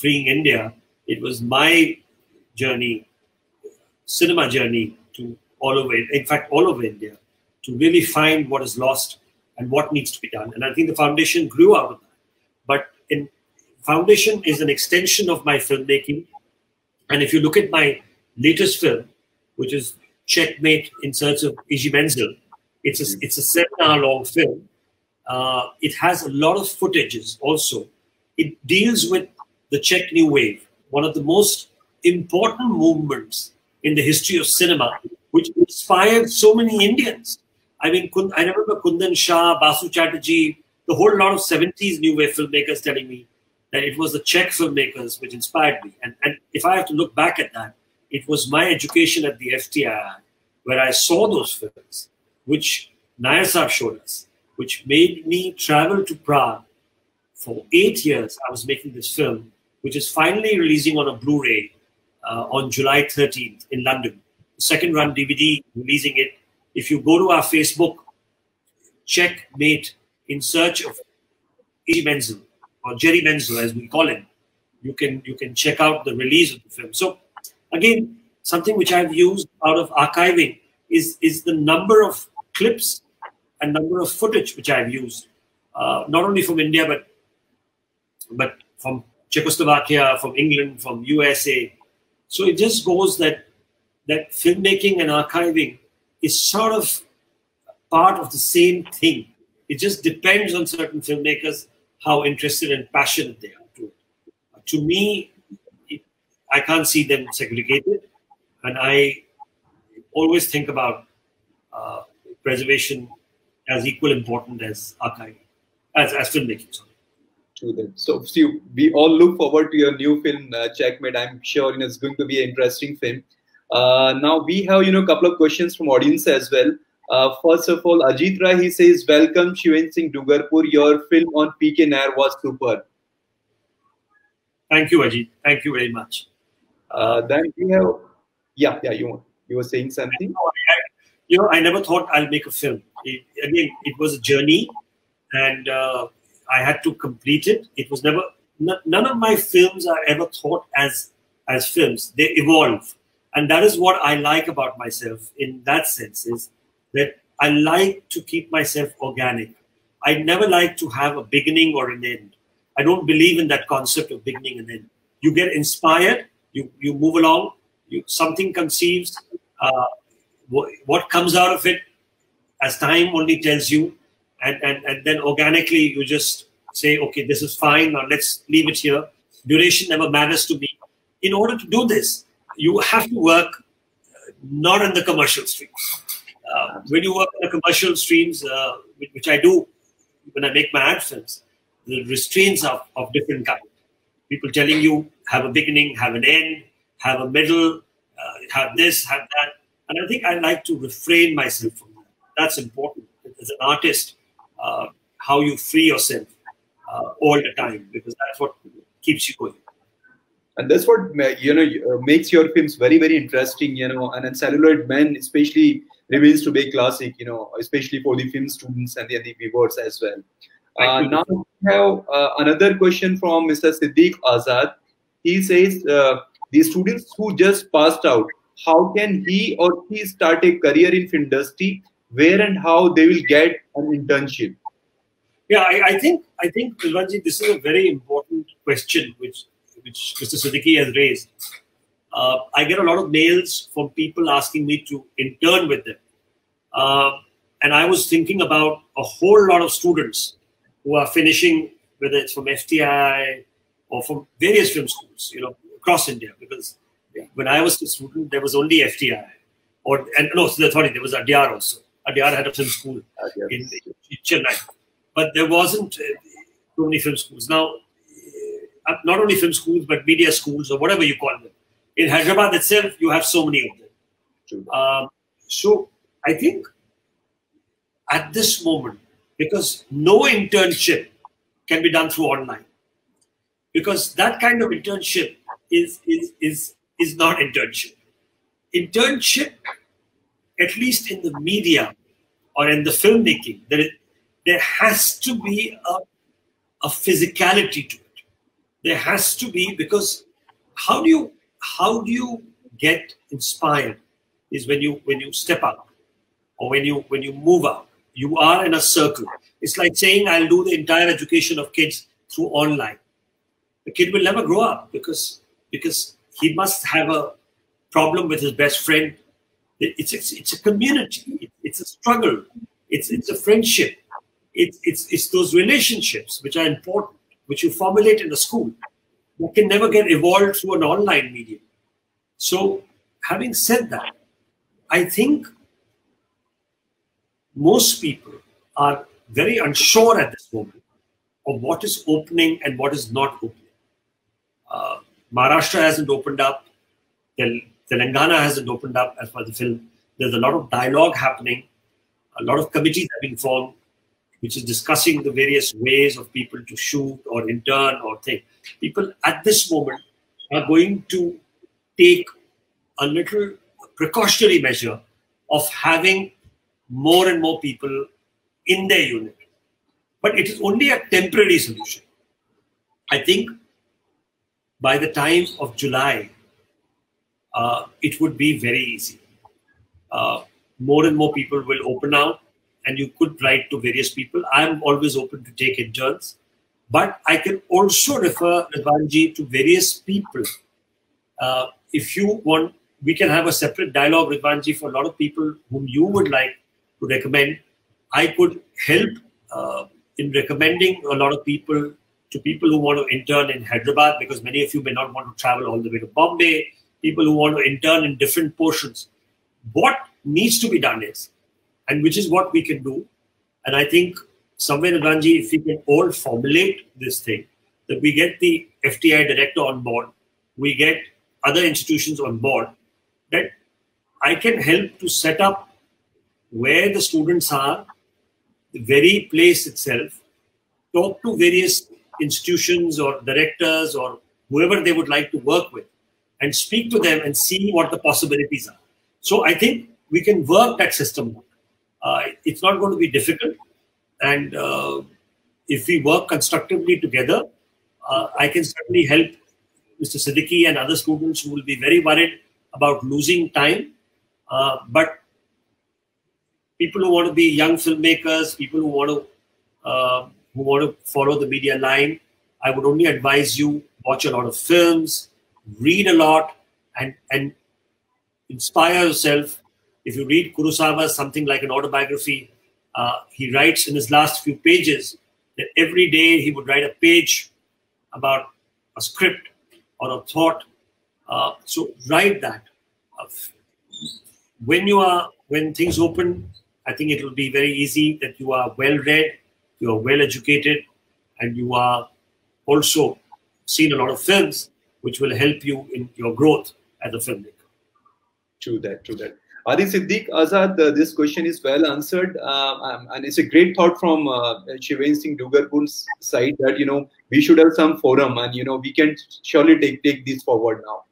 freeing India. It was my journey, cinema journey to all over, in fact, all over India, to really find what is lost and what needs to be done. And I think the foundation grew out of that. But in foundation is an extension of my filmmaking. And if you look at my latest film, which is Checkmate in Search of Jiří Menzel. It's a, it's a seven hour long film. Uh, it has a lot of footages also. It deals with the Czech New Wave, one of the most important movements in the history of cinema, which inspired so many Indians. I mean, I remember Kundan Shah, Basu Chatterjee, the whole lot of 70s New Wave filmmakers telling me that it was the Czech filmmakers which inspired me. And, and if I have to look back at that, it was my education at the FTI where I saw those films, which Saab showed us, which made me travel to Prague. For eight years, I was making this film, which is finally releasing on a Blu-ray uh, on July 13th in London. Second run DVD releasing it. If you go to our Facebook, checkmate in search of Jiří Menzel or Jerry Menzel, as we call him, you can you can check out the release of the film. So Again, something which I've used out of archiving is, is the number of clips and number of footage which I've used, uh, not only from India, but, but from Czechoslovakia, from England, from USA. So it just goes that, that filmmaking and archiving is sort of part of the same thing. It just depends on certain filmmakers how interested and passionate they are to it. To me, I can't see them segregated. And I always think about uh, preservation as equal important as archiving, as, as filmmaking. Sorry. So, see, we all look forward to your new film, uh, Checkmate. I'm sure you know, it's going to be an interesting film. Uh, now we have you know a couple of questions from audience as well. Uh, first of all, Ajit Rai he says, "Welcome, Shivendra Singh Dungarpur. Your film on PK Nair was super." Thank you, Ajit. Thank you very much. Uh, then we have, yeah, yeah, you you were saying something. You know, I never thought I'll make a film. It, again, it was a journey, and uh, I had to complete it. It was never none of my films are ever thought as as films. They evolve, and that is what I like about myself. In that sense, is that I like to keep myself organic. I never like to have a beginning or an end. I don't believe in that concept of beginning and end. you get inspired, you, you move along, you, something conceives, uh, what, what comes out of it as time only tells you, and, and, and then organically you just say, okay, this is fine, now let's leave it here. Duration never matters to me. In order to do this, you have to work uh, not in the commercial streams. Uh, when you work in the commercial streams, uh, which I do when I make my ad films, the restraints are of different kind. People telling you have a beginning, have an end, have a middle, uh, have this, have that. And I think I like to refrain myself from that. That's important as an artist, uh, how you free yourself uh, all the time, because that's what keeps you going. And that's what you know uh, makes your films very very interesting you know and then celluloid men especially remains to be a classic you know especially for the film students and the, the viewers as well. Uh, now we have uh, another question from mr siddiq azad. He says uh, the students who just passed out how can he or she start a career in film industry where and how they will get an internship yeah i, I think i think this is a very important question which which Mr. Siddiqui has raised, uh, I get a lot of mails from people asking me to intern with them. Uh, and I was thinking about a whole lot of students who are finishing, whether it's from FTI or from various film schools, you know, across India. Because when I was a student, there was only FTI, or and no, sorry, there was Adyar also. Adyar had a film school in, in Chennai, but there wasn't uh, too many film schools. Now, uh, not only film schools, but media schools or whatever you call them. In Hyderabad itself, you have so many of them. Um, so I think at this moment, because no internship can be done through online, because that kind of internship is is is is not internship. Internship, at least in the media or in the filmmaking, there, is, there has to be a, a physicality to it. There has to be because how do you how do you get inspired is when you when you step up or when you when you move out you are in a circle. It's like saying i'll do the entire education of kids through online. The kid will never grow up because because he must have a problem with his best friend. It's it's, it's a community it's a struggle it's it's a friendship it's, it's it's those relationships which are important which you formulate in a school, that can never get evolved through an online medium. So, having said that, I think most people are very unsure at this moment of what is opening and what is not opening. Uh, Maharashtra hasn't opened up. Telangana hasn't opened up as far as the film. There's a lot of dialogue happening. A lot of committees have been formed which is discussing the various ways of people to shoot or intern or think. People at this moment are going to take a little precautionary measure of having more and more people in their unit. But it is only a temporary solution. I think by the time of July, uh, it would be very easy. Uh, more and more people will open out and you could write to various people. I'm always open to take interns, but I can also refer Ridwanji to various people. Uh, if you want, we can have a separate dialogue, with Ridwanji, for a lot of people whom you would like to recommend. I could help uh, in recommending a lot of people to people who want to intern in Hyderabad because many of you may not want to travel all the way to Bombay, people who want to intern in different portions. What needs to be done is and which is what we can do. And I think somewhere, Ranji, if we can all formulate this thing, that we get the FTI director on board, we get other institutions on board, that I can help to set up where the students are, the very place itself, talk to various institutions or directors or whoever they would like to work with, and speak to them and see what the possibilities are. So I think we can work that system uh, it's not going to be difficult. And uh, if we work constructively together, uh, I can certainly help Mr. Siddiqui and other students who will be very worried about losing time. Uh, but people who want to be young filmmakers, people who want to uh, who want to follow the media line, I would only advise you watch a lot of films, read a lot, and and inspire yourself. If you read Kurosawa, something like an autobiography, uh, he writes in his last few pages that every day he would write a page about a script or a thought. Uh, so write that. Uh, when you are when things open, I think it will be very easy that you are well read, you are well educated, and you are also seen a lot of films, which will help you in your growth as a filmmaker. True that, true that. Adi Siddiq Azad, uh, this question is well answered, uh, um, and it's a great thought from uh, Shivendra Singh Dungarpur's side that you know we should have some forum, and you know we can surely take take this forward now.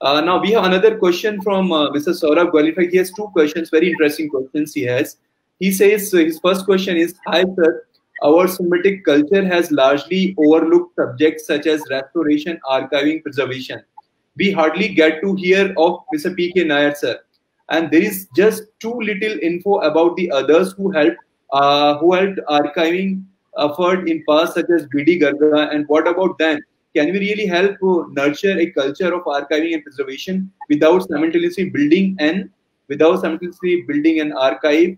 Uh, now we have another question from uh, Mr. Saurabh Gwalifa. He has two questions, very interesting questions. He has. He says uh, his first question is, "Hi sir, our Semitic culture has largely overlooked subjects such as restoration, archiving, preservation. We hardly get to hear of Mr. P.K. Nair, sir. And there is just too little info about the others who helped, uh, who helped archiving effort in past, such as B.D. Garga. And what about them? Can we really help nurture a culture of archiving and preservation without simultaneously building and without simultaneously building an archive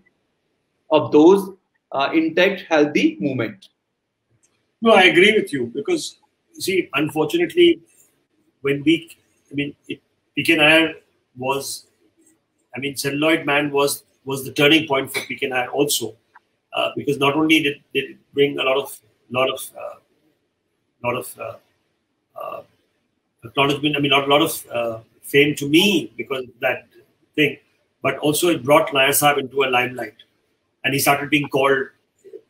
of those uh, intact, healthy movement. No, I agree with you because see, unfortunately, when we, I mean, PK Nair was, I mean, celluloid man was was the turning point for PK Nair also, uh, because not only did, did it bring a lot of lot of uh, lot of uh, uh acknowledgement, I mean, a lot of uh, fame to me because that thing, but also it brought Nair Saab into a limelight. And he started being called,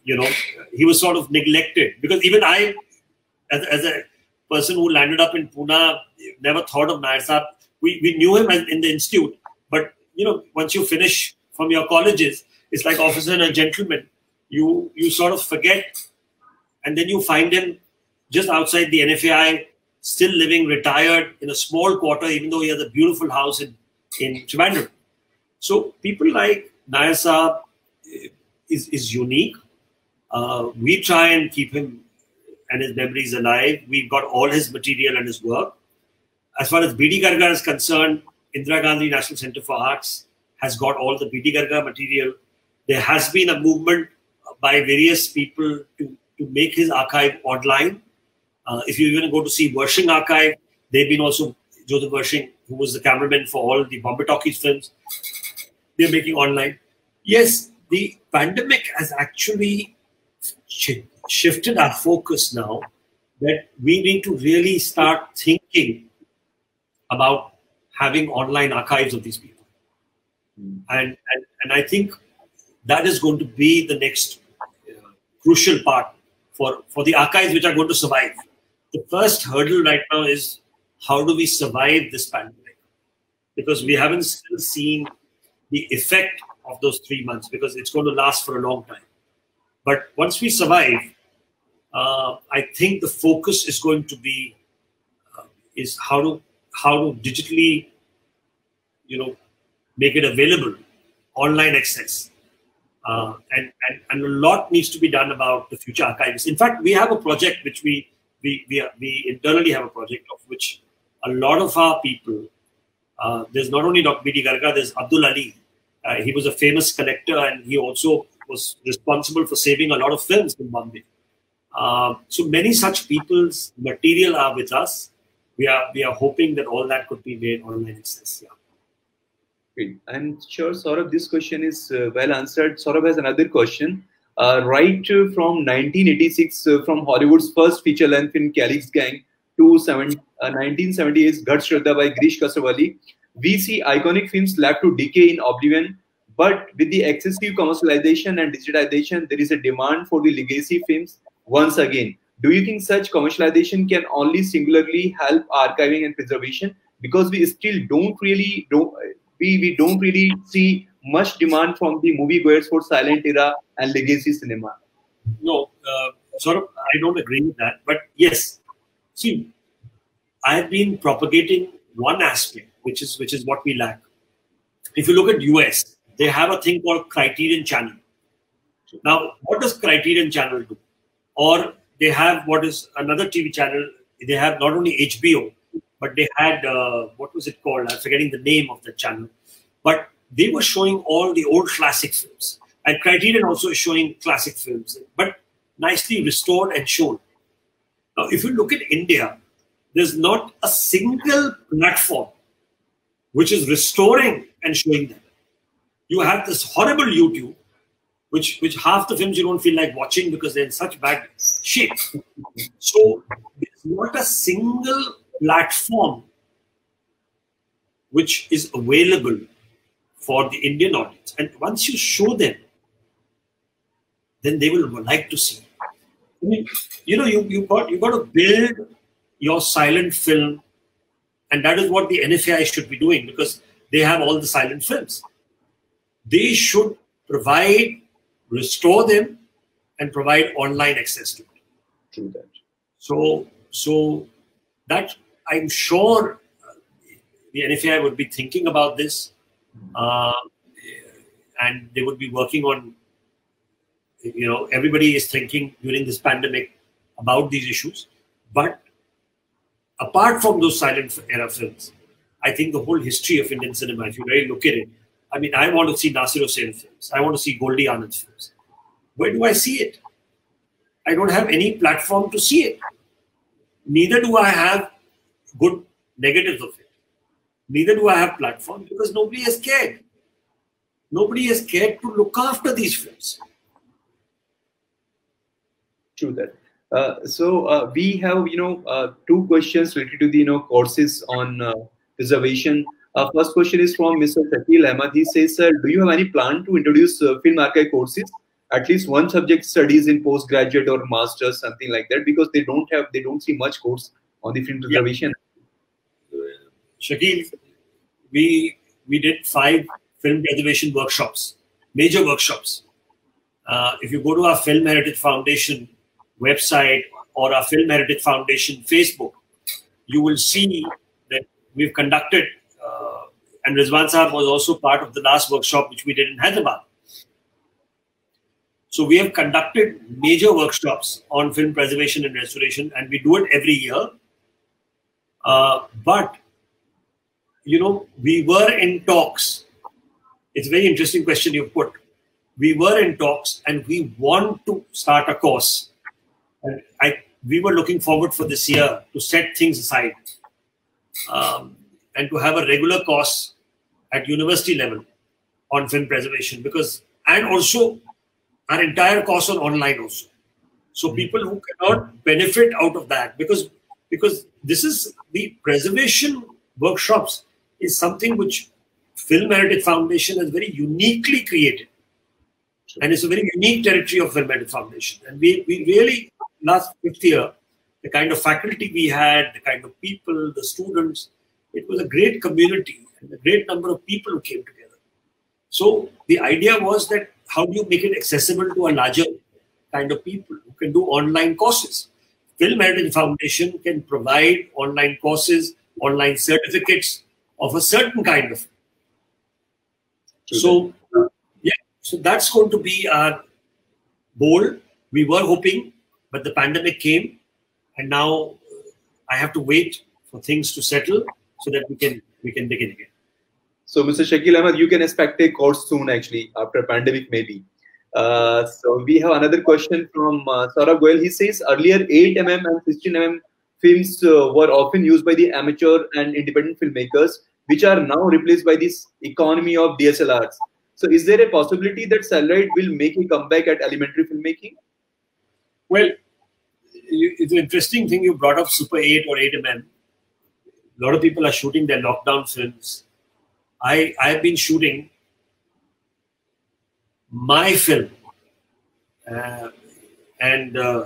you know, he was sort of neglected because even I, as, as a person who landed up in Pune, never thought of Nair Saab. We, we knew him in the institute, but you know, once you finish from your colleges, it's like officer and a gentleman. You you sort of forget, and then you find him just outside the NFAI, still living retired in a small quarter, even though he has a beautiful house in in Trivandrum. So people like Nair Saab, is, is unique. Uh, we try and keep him and his memory is alive. We've got all his material and his work. As far as B.D. Garga is concerned, Indira Gandhi National Center for Arts has got all the B.D. Garga material. There has been a movement by various people to, to make his archive online. Uh, if you even go to see Wirsching Archive, they've been also, Joseph Wirsching, who was the cameraman for all the Bombay Talkies films, they're making online. Yes, the pandemic has actually shifted our focus now that we need to really start thinking about having online archives of these people. Mm. And, and, and I think that is going to be the next uh, crucial part for, for the archives which are going to survive. The first hurdle right now is how do we survive this pandemic? Because we haven't still seen the effect of those three months because it's going to last for a long time. But once we survive, uh, I think the focus is going to be uh, is how to how to digitally, you know, make it available, online access, uh, and, and and a lot needs to be done about the future archives. In fact, we have a project which we we we, are, we internally have a project of which a lot of our people. Uh, there's not only Dr. B.D. Garga, there's Abdul Ali, uh, he was a famous collector and he also was responsible for saving a lot of films in Bombay. Uh, so many such people's material are with us. We are we are hoping that all that could be made online access. Yeah. I'm sure Saurabh, this question is uh, well answered. Saurabh has another question. Uh, right from 1986, uh, from Hollywood's first feature length film Kelly's Gang to seven, 1978's Ghat Shraddha by Girish Kasaravalli, we see iconic films left to decay in oblivion. But with the excessive commercialization and digitization, there is a demand for the legacy films once again. Do you think such commercialization can only singularly help archiving and preservation? Because we still don't really don't we, we don't really see much demand from the moviegoers for silent era and legacy cinema. No, uh, sort of, I don't agree with that. But yes, see, I've been propagating one aspect which is which is what we lack. If you look at US, they have a thing called Criterion Channel. Now, what does Criterion Channel do? Or they have what is another TV channel they have not only HBO, but they had uh, what was it called? I'm forgetting the name of the channel, but they were showing all the old classic films. And Criterion also is showing classic films, but nicely restored and shown. Now, if you look at India, there's not a single platform which is restoring and showing them. You have this horrible YouTube, which which half the films you don't feel like watching because they're in such bad shape. So there's not a single platform which is available for the Indian audience. And once you show them, then they will like to see. I mean, you know, you you got you got to build your silent film, and that is what the NFAI should be doing because they have all the silent films. They should provide, restore them, and provide online access to it. True that. So, so that I'm sure uh, the NFAI would be thinking about this, uh, and they would be working on. You know, everybody is thinking during this pandemic about these issues, but apart from those silent era films, I think the whole history of Indian cinema, if you really look at it, I mean, I want to see Nasir Hussain films. I want to see Goldie Anand films. Where do I see it? I don't have any platform to see it. Neither do I have good negatives of it. Neither do I have platform because nobody has cared. Nobody has cared to look after these films. True that. Uh, so uh, we have you know uh, two questions related to the you know courses on uh, preservation. Uh, first question is from Mr. Shakil Ahmad. He says, "Sir, do you have any plan to introduce uh, film archive courses? At least one subject studies in postgraduate or masters, something like that, because they don't have they don't see much course on the film preservation." Shakil, we we did five film preservation workshops, major workshops. if you go to our Film Heritage Foundation website or our Film Heritage Foundation Facebook, you will see that we've conducted, uh, and Rizwan Sahab was also part of the last workshop which we did in Hyderabad. So we have conducted major workshops on film preservation and restoration, and we do it every year. Uh, but you know, we were in talks. It's a very interesting question you put. We were in talks, and we want to start a course and I, we were looking forward for this year to set things aside um, and to have a regular course at university level on film preservation because and also our entire course on online also. So hmm. people who cannot benefit out of that because because this is the preservation workshops is something which film heritage foundation has very uniquely created. And it's a very unique territory of film heritage foundation. And we, we really last fifth year, the kind of faculty we had, the kind of people, the students, it was a great community and a great number of people who came together. So the idea was that how do you make it accessible to a larger kind of people who can do online courses? Film Heritage Foundation can provide online courses, online certificates of a certain kind of. So, yeah, so that's going to be our goal. We were hoping but the pandemic came, and now I have to wait for things to settle so that we can we can begin again. So, Mr. Shakil Ahmed, you can expect a course soon, actually, after pandemic, maybe. Uh, so, we have another question from uh, Saurabh Goyal. He says earlier 8mm and 16mm films uh, were often used by the amateur and independent filmmakers, which are now replaced by this economy of DSLRs. So, is there a possibility that Celluloid will make a comeback at elementary filmmaking? Well, it's an interesting thing you brought up Super 8 or 8mm. A lot of people are shooting their lockdown films. I I have been shooting my film, uh, and uh,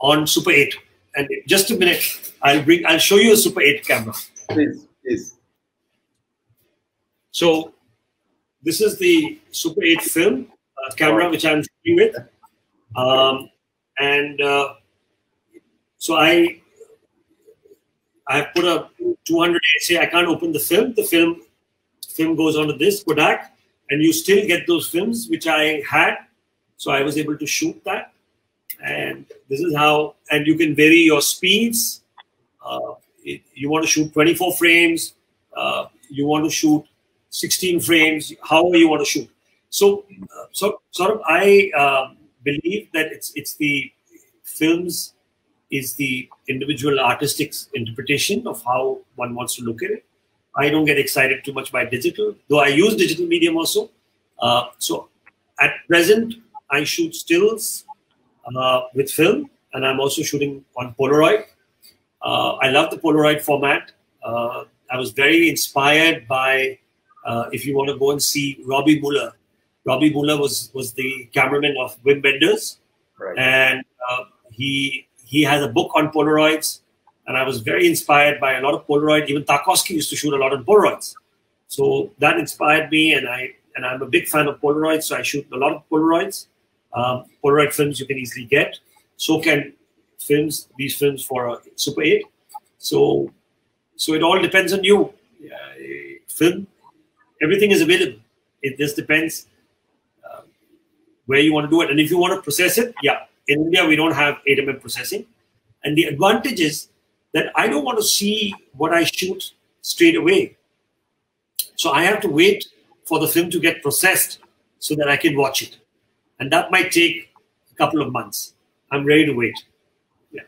on Super 8. And just a minute, I'll bring. I'll show you a Super 8 camera. Please, please. So this is the Super 8 film uh, camera which I'm shooting with. Um, and uh, so I I have put a 200 say I can't open the film. The film film goes onto this Kodak, and you still get those films which I had. So I was able to shoot that. and this is how and you can vary your speeds uh, it, you want to shoot 24 frames uh, you want to shoot 16 frames however you want to shoot so uh, so sort of i um, believe that it's it's the films is the individual artistic interpretation of how one wants to look at it i don't get excited too much by digital though i use digital medium also uh, so at present i shoot stills uh, with film, and I'm also shooting on Polaroid. Uh, I love the Polaroid format. Uh, I was very inspired by, uh, if you want to go and see Robby Müller. Robby Müller was was the cameraman of Wim Wenders, right. and uh, he he has a book on Polaroids. And I was very inspired by a lot of Polaroid. Even Tarkovsky used to shoot a lot of Polaroids, so that inspired me. And I and I'm a big fan of Polaroids, so I shoot a lot of Polaroids. Um, Polaroid films you can easily get. So can films, these films for Super 8. So, so it all depends on you. Uh, film, everything is available. It just depends uh, where you want to do it. And if you want to process it, yeah, in India we don't have 8mm processing. And the advantage is that I don't want to see what I shoot straight away. So I have to wait for the film to get processed so that I can watch it and that might take a couple of months. I'm ready to wait. Yeah.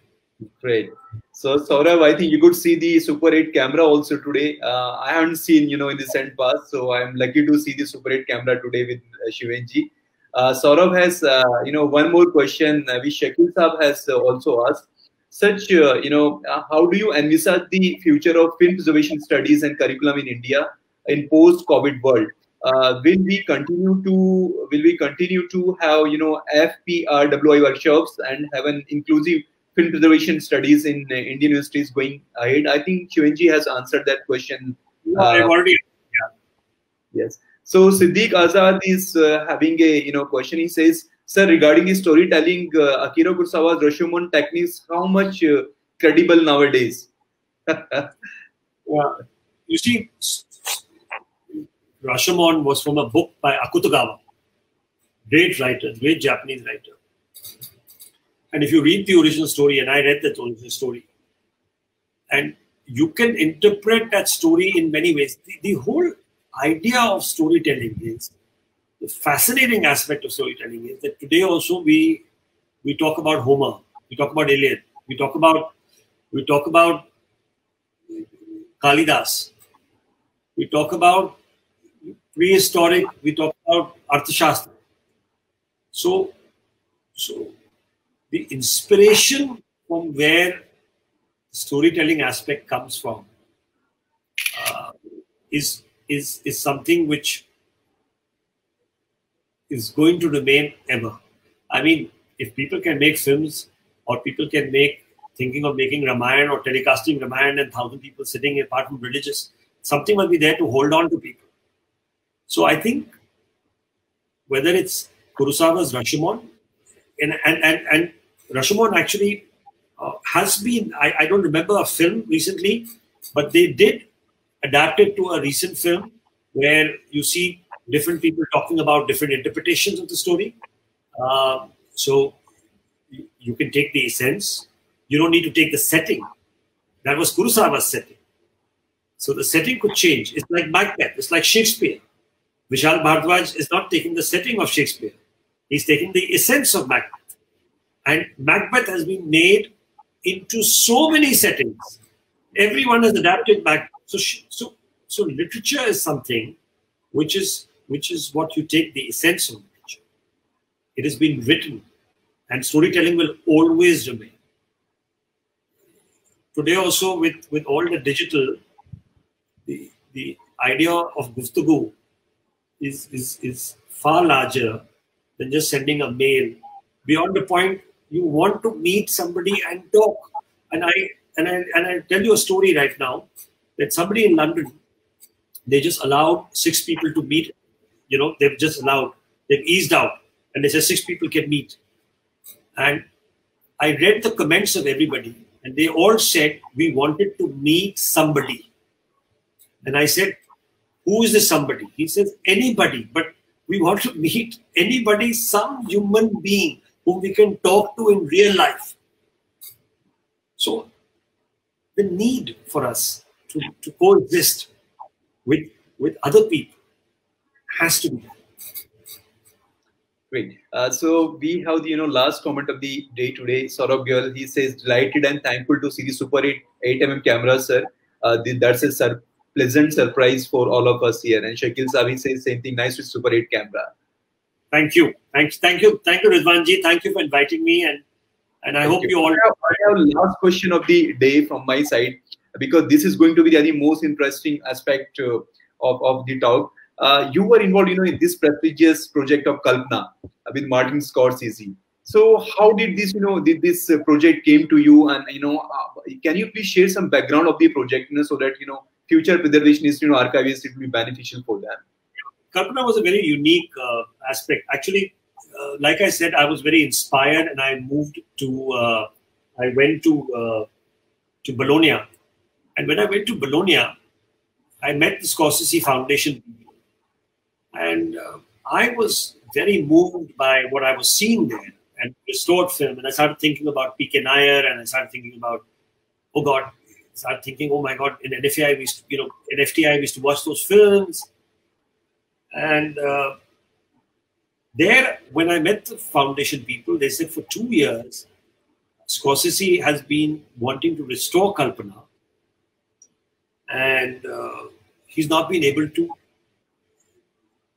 Great. So Saurav, I think you could see the Super 8 camera also today. Uh, I haven't seen, you know, in the sent past, so I'm lucky to see the Super 8 camera today with uh, Shivenji. Uh, Saurabh has, uh, you know, one more question uh, which Shakil Saab has uh, also asked. Such, uh, you know, uh, how do you envisage the future of film preservation studies and curriculum in India in post-COVID world? uh, will we continue to will we continue to have you know FPRWI workshops and have an inclusive film preservation studies in Indian universities going ahead? I think Shivenji has answered that question. I've already. Yeah. Yes. So Siddiq Azad is uh, having a you know question. He says, "Sir, regarding the storytelling, uh, Akira Kurosawa's Rashomon techniques, how much uh, credible nowadays?" yeah. You see, Rashomon was from a book by Akutagawa, great writer, great Japanese writer. And if you read the original story, and I read the original story, and you can interpret that story in many ways. The, the whole idea of storytelling is the fascinating aspect of storytelling is that today also we we talk about Homer, we talk about Iliad, we talk about we talk about Kalidas, we talk about prehistoric, we talk about Arthashastra. So, so the inspiration from where storytelling aspect comes from uh, is is is something which is going to remain ever. I mean, if people can make films or people can make thinking of making Ramayana or telecasting Ramayana and thousand people sitting apart from religious, something will be there to hold on to people. So I think whether it's Kurosawa's Rashomon, and and and, and Rashomon actually uh, has been I, I don't remember a film recently, but they did adapt it to a recent film where you see different people talking about different interpretations of the story. Uh, so you, you can take the essence. You don't need to take the setting. That was Kurosawa's setting. So the setting could change. It's like Macbeth. It's like Shakespeare. Vishal Bhardwaj is not taking the setting of Shakespeare. He's taking the essence of Macbeth. And Macbeth has been made into so many settings. Everyone has adapted Macbeth. So, so, so literature is something which is which is what you take the essence of literature. It has been written, and storytelling will always remain. Today, also with with all the digital, the the idea of Guftagu is, is, is far larger than just sending a mail. Beyond the point, you want to meet somebody and talk. And I and I and I tell you a story right now that somebody in London, they just allowed six people to meet. You know, they've just allowed, they've eased out, and they said six people can meet. And I read the comments of everybody, and they all said we wanted to meet somebody. And I said, who is this somebody? He says, anybody, but we want to meet anybody, some human being. whom we can talk to in real life. So the need for us to, to coexist with, with other people has to be Great. Uh, so we have the you know last comment of the day today. Saurabh Goyal, he says delighted and thankful to see the Super 8 8 mm camera, sir. Uh, the, that's a sur pleasant surprise for all of us here. And Shakil Savi says same thing. Nice with Super 8 camera. Thank you. Thanks. Thank you. Thank you, Rizwanji. Thank you for inviting me. And and I Thank hope you, you all. I have last question of the day from my side because this is going to be the most interesting aspect uh, of, of the talk. Uh, you were involved, you know, in this prestigious project of Kalpana with Martin Scorsese. So, how did this, you know, did this uh, project came to you, and you know, can you please share some background of the project, you know, so that you know, future preservationists, you know, archivists, it will be beneficial for them. Kalpana was a very unique uh, aspect. Actually, uh, like I said, I was very inspired, and I moved to, uh, I went to to Bologna, and when I went to Bologna, I met the Scorsese Foundation and uh, I was very moved by what I was seeing there and restored film. And I started thinking about P.K. Nair and I started thinking about, oh God, I started thinking, oh my God, in NFTI, we used to, you know, in FTI, we used to watch those films. And uh, there, when I met the foundation people, they said for two years, Scorsese has been wanting to restore Kalpana. And uh, he's not been able to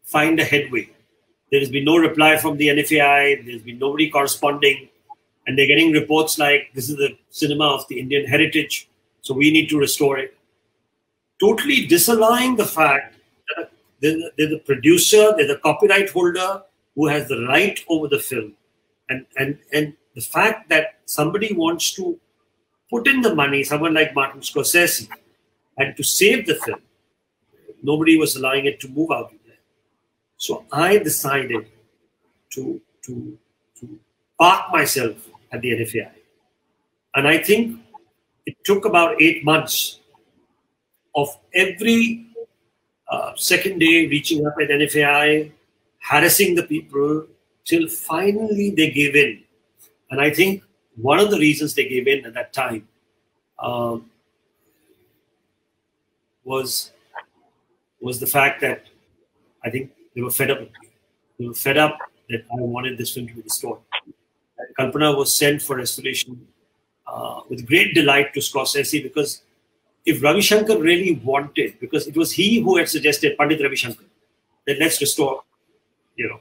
find a headway. There has been no reply from the NFAI. There's been nobody corresponding. And they're getting reports like this is the cinema of the Indian heritage, so we need to restore it. Totally disallowing the fact that they're the producer, they're the copyright holder who has the right over the film. And, and, and the fact that somebody wants to put in the money, someone like Martin Scorsese, and to save the film, nobody was allowing it to move out. There. So I decided to, to, to park myself at the NFAI. And I think it took about eight months of every uh, second day reaching up at NFAI, harassing the people, till finally they gave in. And I think one of the reasons they gave in at that time um, was was the fact that I think they were fed up. They were fed up that I wanted this film to be restored. And Kalpana was sent for restoration uh, with great delight to Scorsese because if Ravi Shankar really wanted, because it was he who had suggested Pandit Ravi Shankar that let's restore, you know,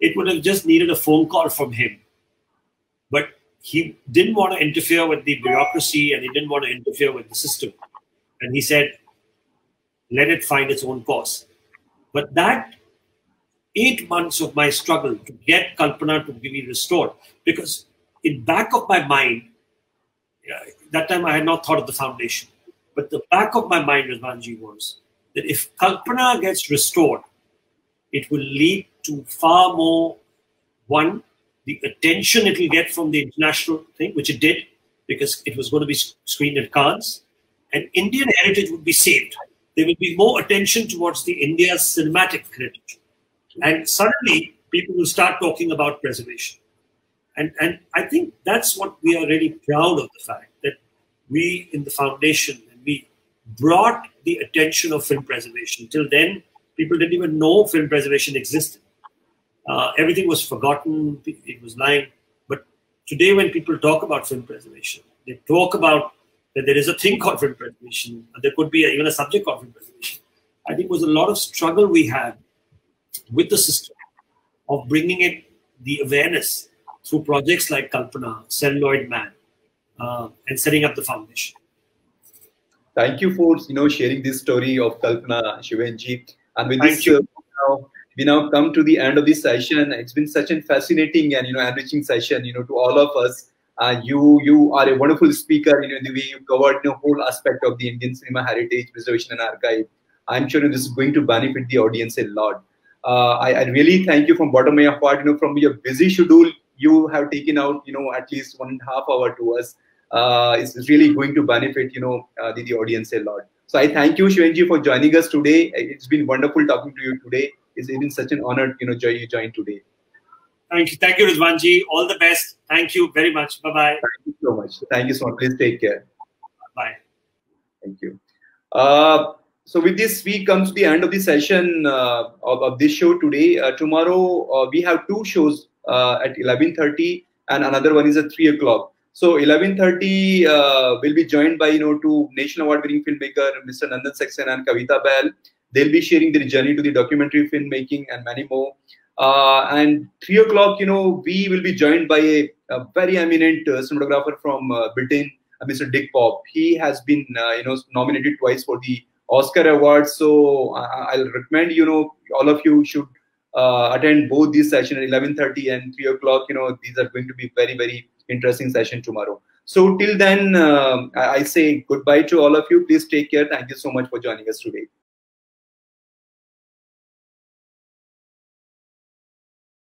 it would have just needed a phone call from him. But he didn't want to interfere with the bureaucracy and he didn't want to interfere with the system. And he said, let it find its own course. But that eight months of my struggle to get Kalpana to be restored. Because in back of my mind, that time I had not thought of the foundation, but the back of my mind, Rizwanji, was that if Kalpana gets restored, it will lead to far more, one, the attention it will get from the international thing, which it did, because it was going to be screened at Cannes, and Indian heritage would be saved. There will be more attention towards the India's cinematic heritage. And suddenly people will start talking about preservation. And, and I think that's what we are really proud of the fact that we in the foundation, and we brought the attention of film preservation. Till then, people didn't even know film preservation existed. Uh, everything was forgotten, it was lying. But today, when people talk about film preservation, they talk about that there is a thing called film preservation, there could be a, even a subject called film preservation. I think it was a lot of struggle we had with the system of bringing it the awareness through projects like Kalpana, Celluloid Man, uh, and setting up the foundation. Thank you for you know sharing this story of Kalpana Shivanji. And with Thank this, uh, now, we now come to the end of this session. It's been such a fascinating and you know enriching session. You know to all of us. Uh, you you are a wonderful speaker. You know the way you covered the you know, whole aspect of the Indian cinema heritage, preservation, and archive. I'm sure this is going to benefit the audience a lot uh, I, I, really thank you from bottom of my heart. You know, from your busy schedule, you have taken out you know at least one and a half hour to us. Uh, it's, really going to benefit you know uh, the, the audience a lot. So I thank you, Shivanji, for joining us today. It's been wonderful talking to you today. It's been such an honor, you know, you joined today. Thank you. Thank you, Rizwanji. All the best. Thank you very much. Bye bye. Thank you so much. Thank you so much. Please take care. Bye. Thank you. Uh, so with this, we come to the end of the session uh, of, of, this show today. Uh, tomorrow, uh, we have two shows uh, at 11.30 and another one is at 3 o'clock. So 11.30 uh, will be joined by, you know, two national award-winning filmmaker, Mr. Nandan Saxena and Kavita Bahl. They'll be sharing their journey to the documentary filmmaking and many more. Uh, and three o'clock, you know, we will be joined by a, a very eminent uh, cinematographer from uh, Britain, uh, Mr. Dick Pope. He has been, uh, you know, nominated twice for the Oscar Awards. So I'll recommend, you know, all of you should attend both these sessions at 11:30 and 3 o'clock. You know, these are going to be very, very interesting session tomorrow. So till then, I say goodbye to all of you. Please take care. Thank you so much for joining us today.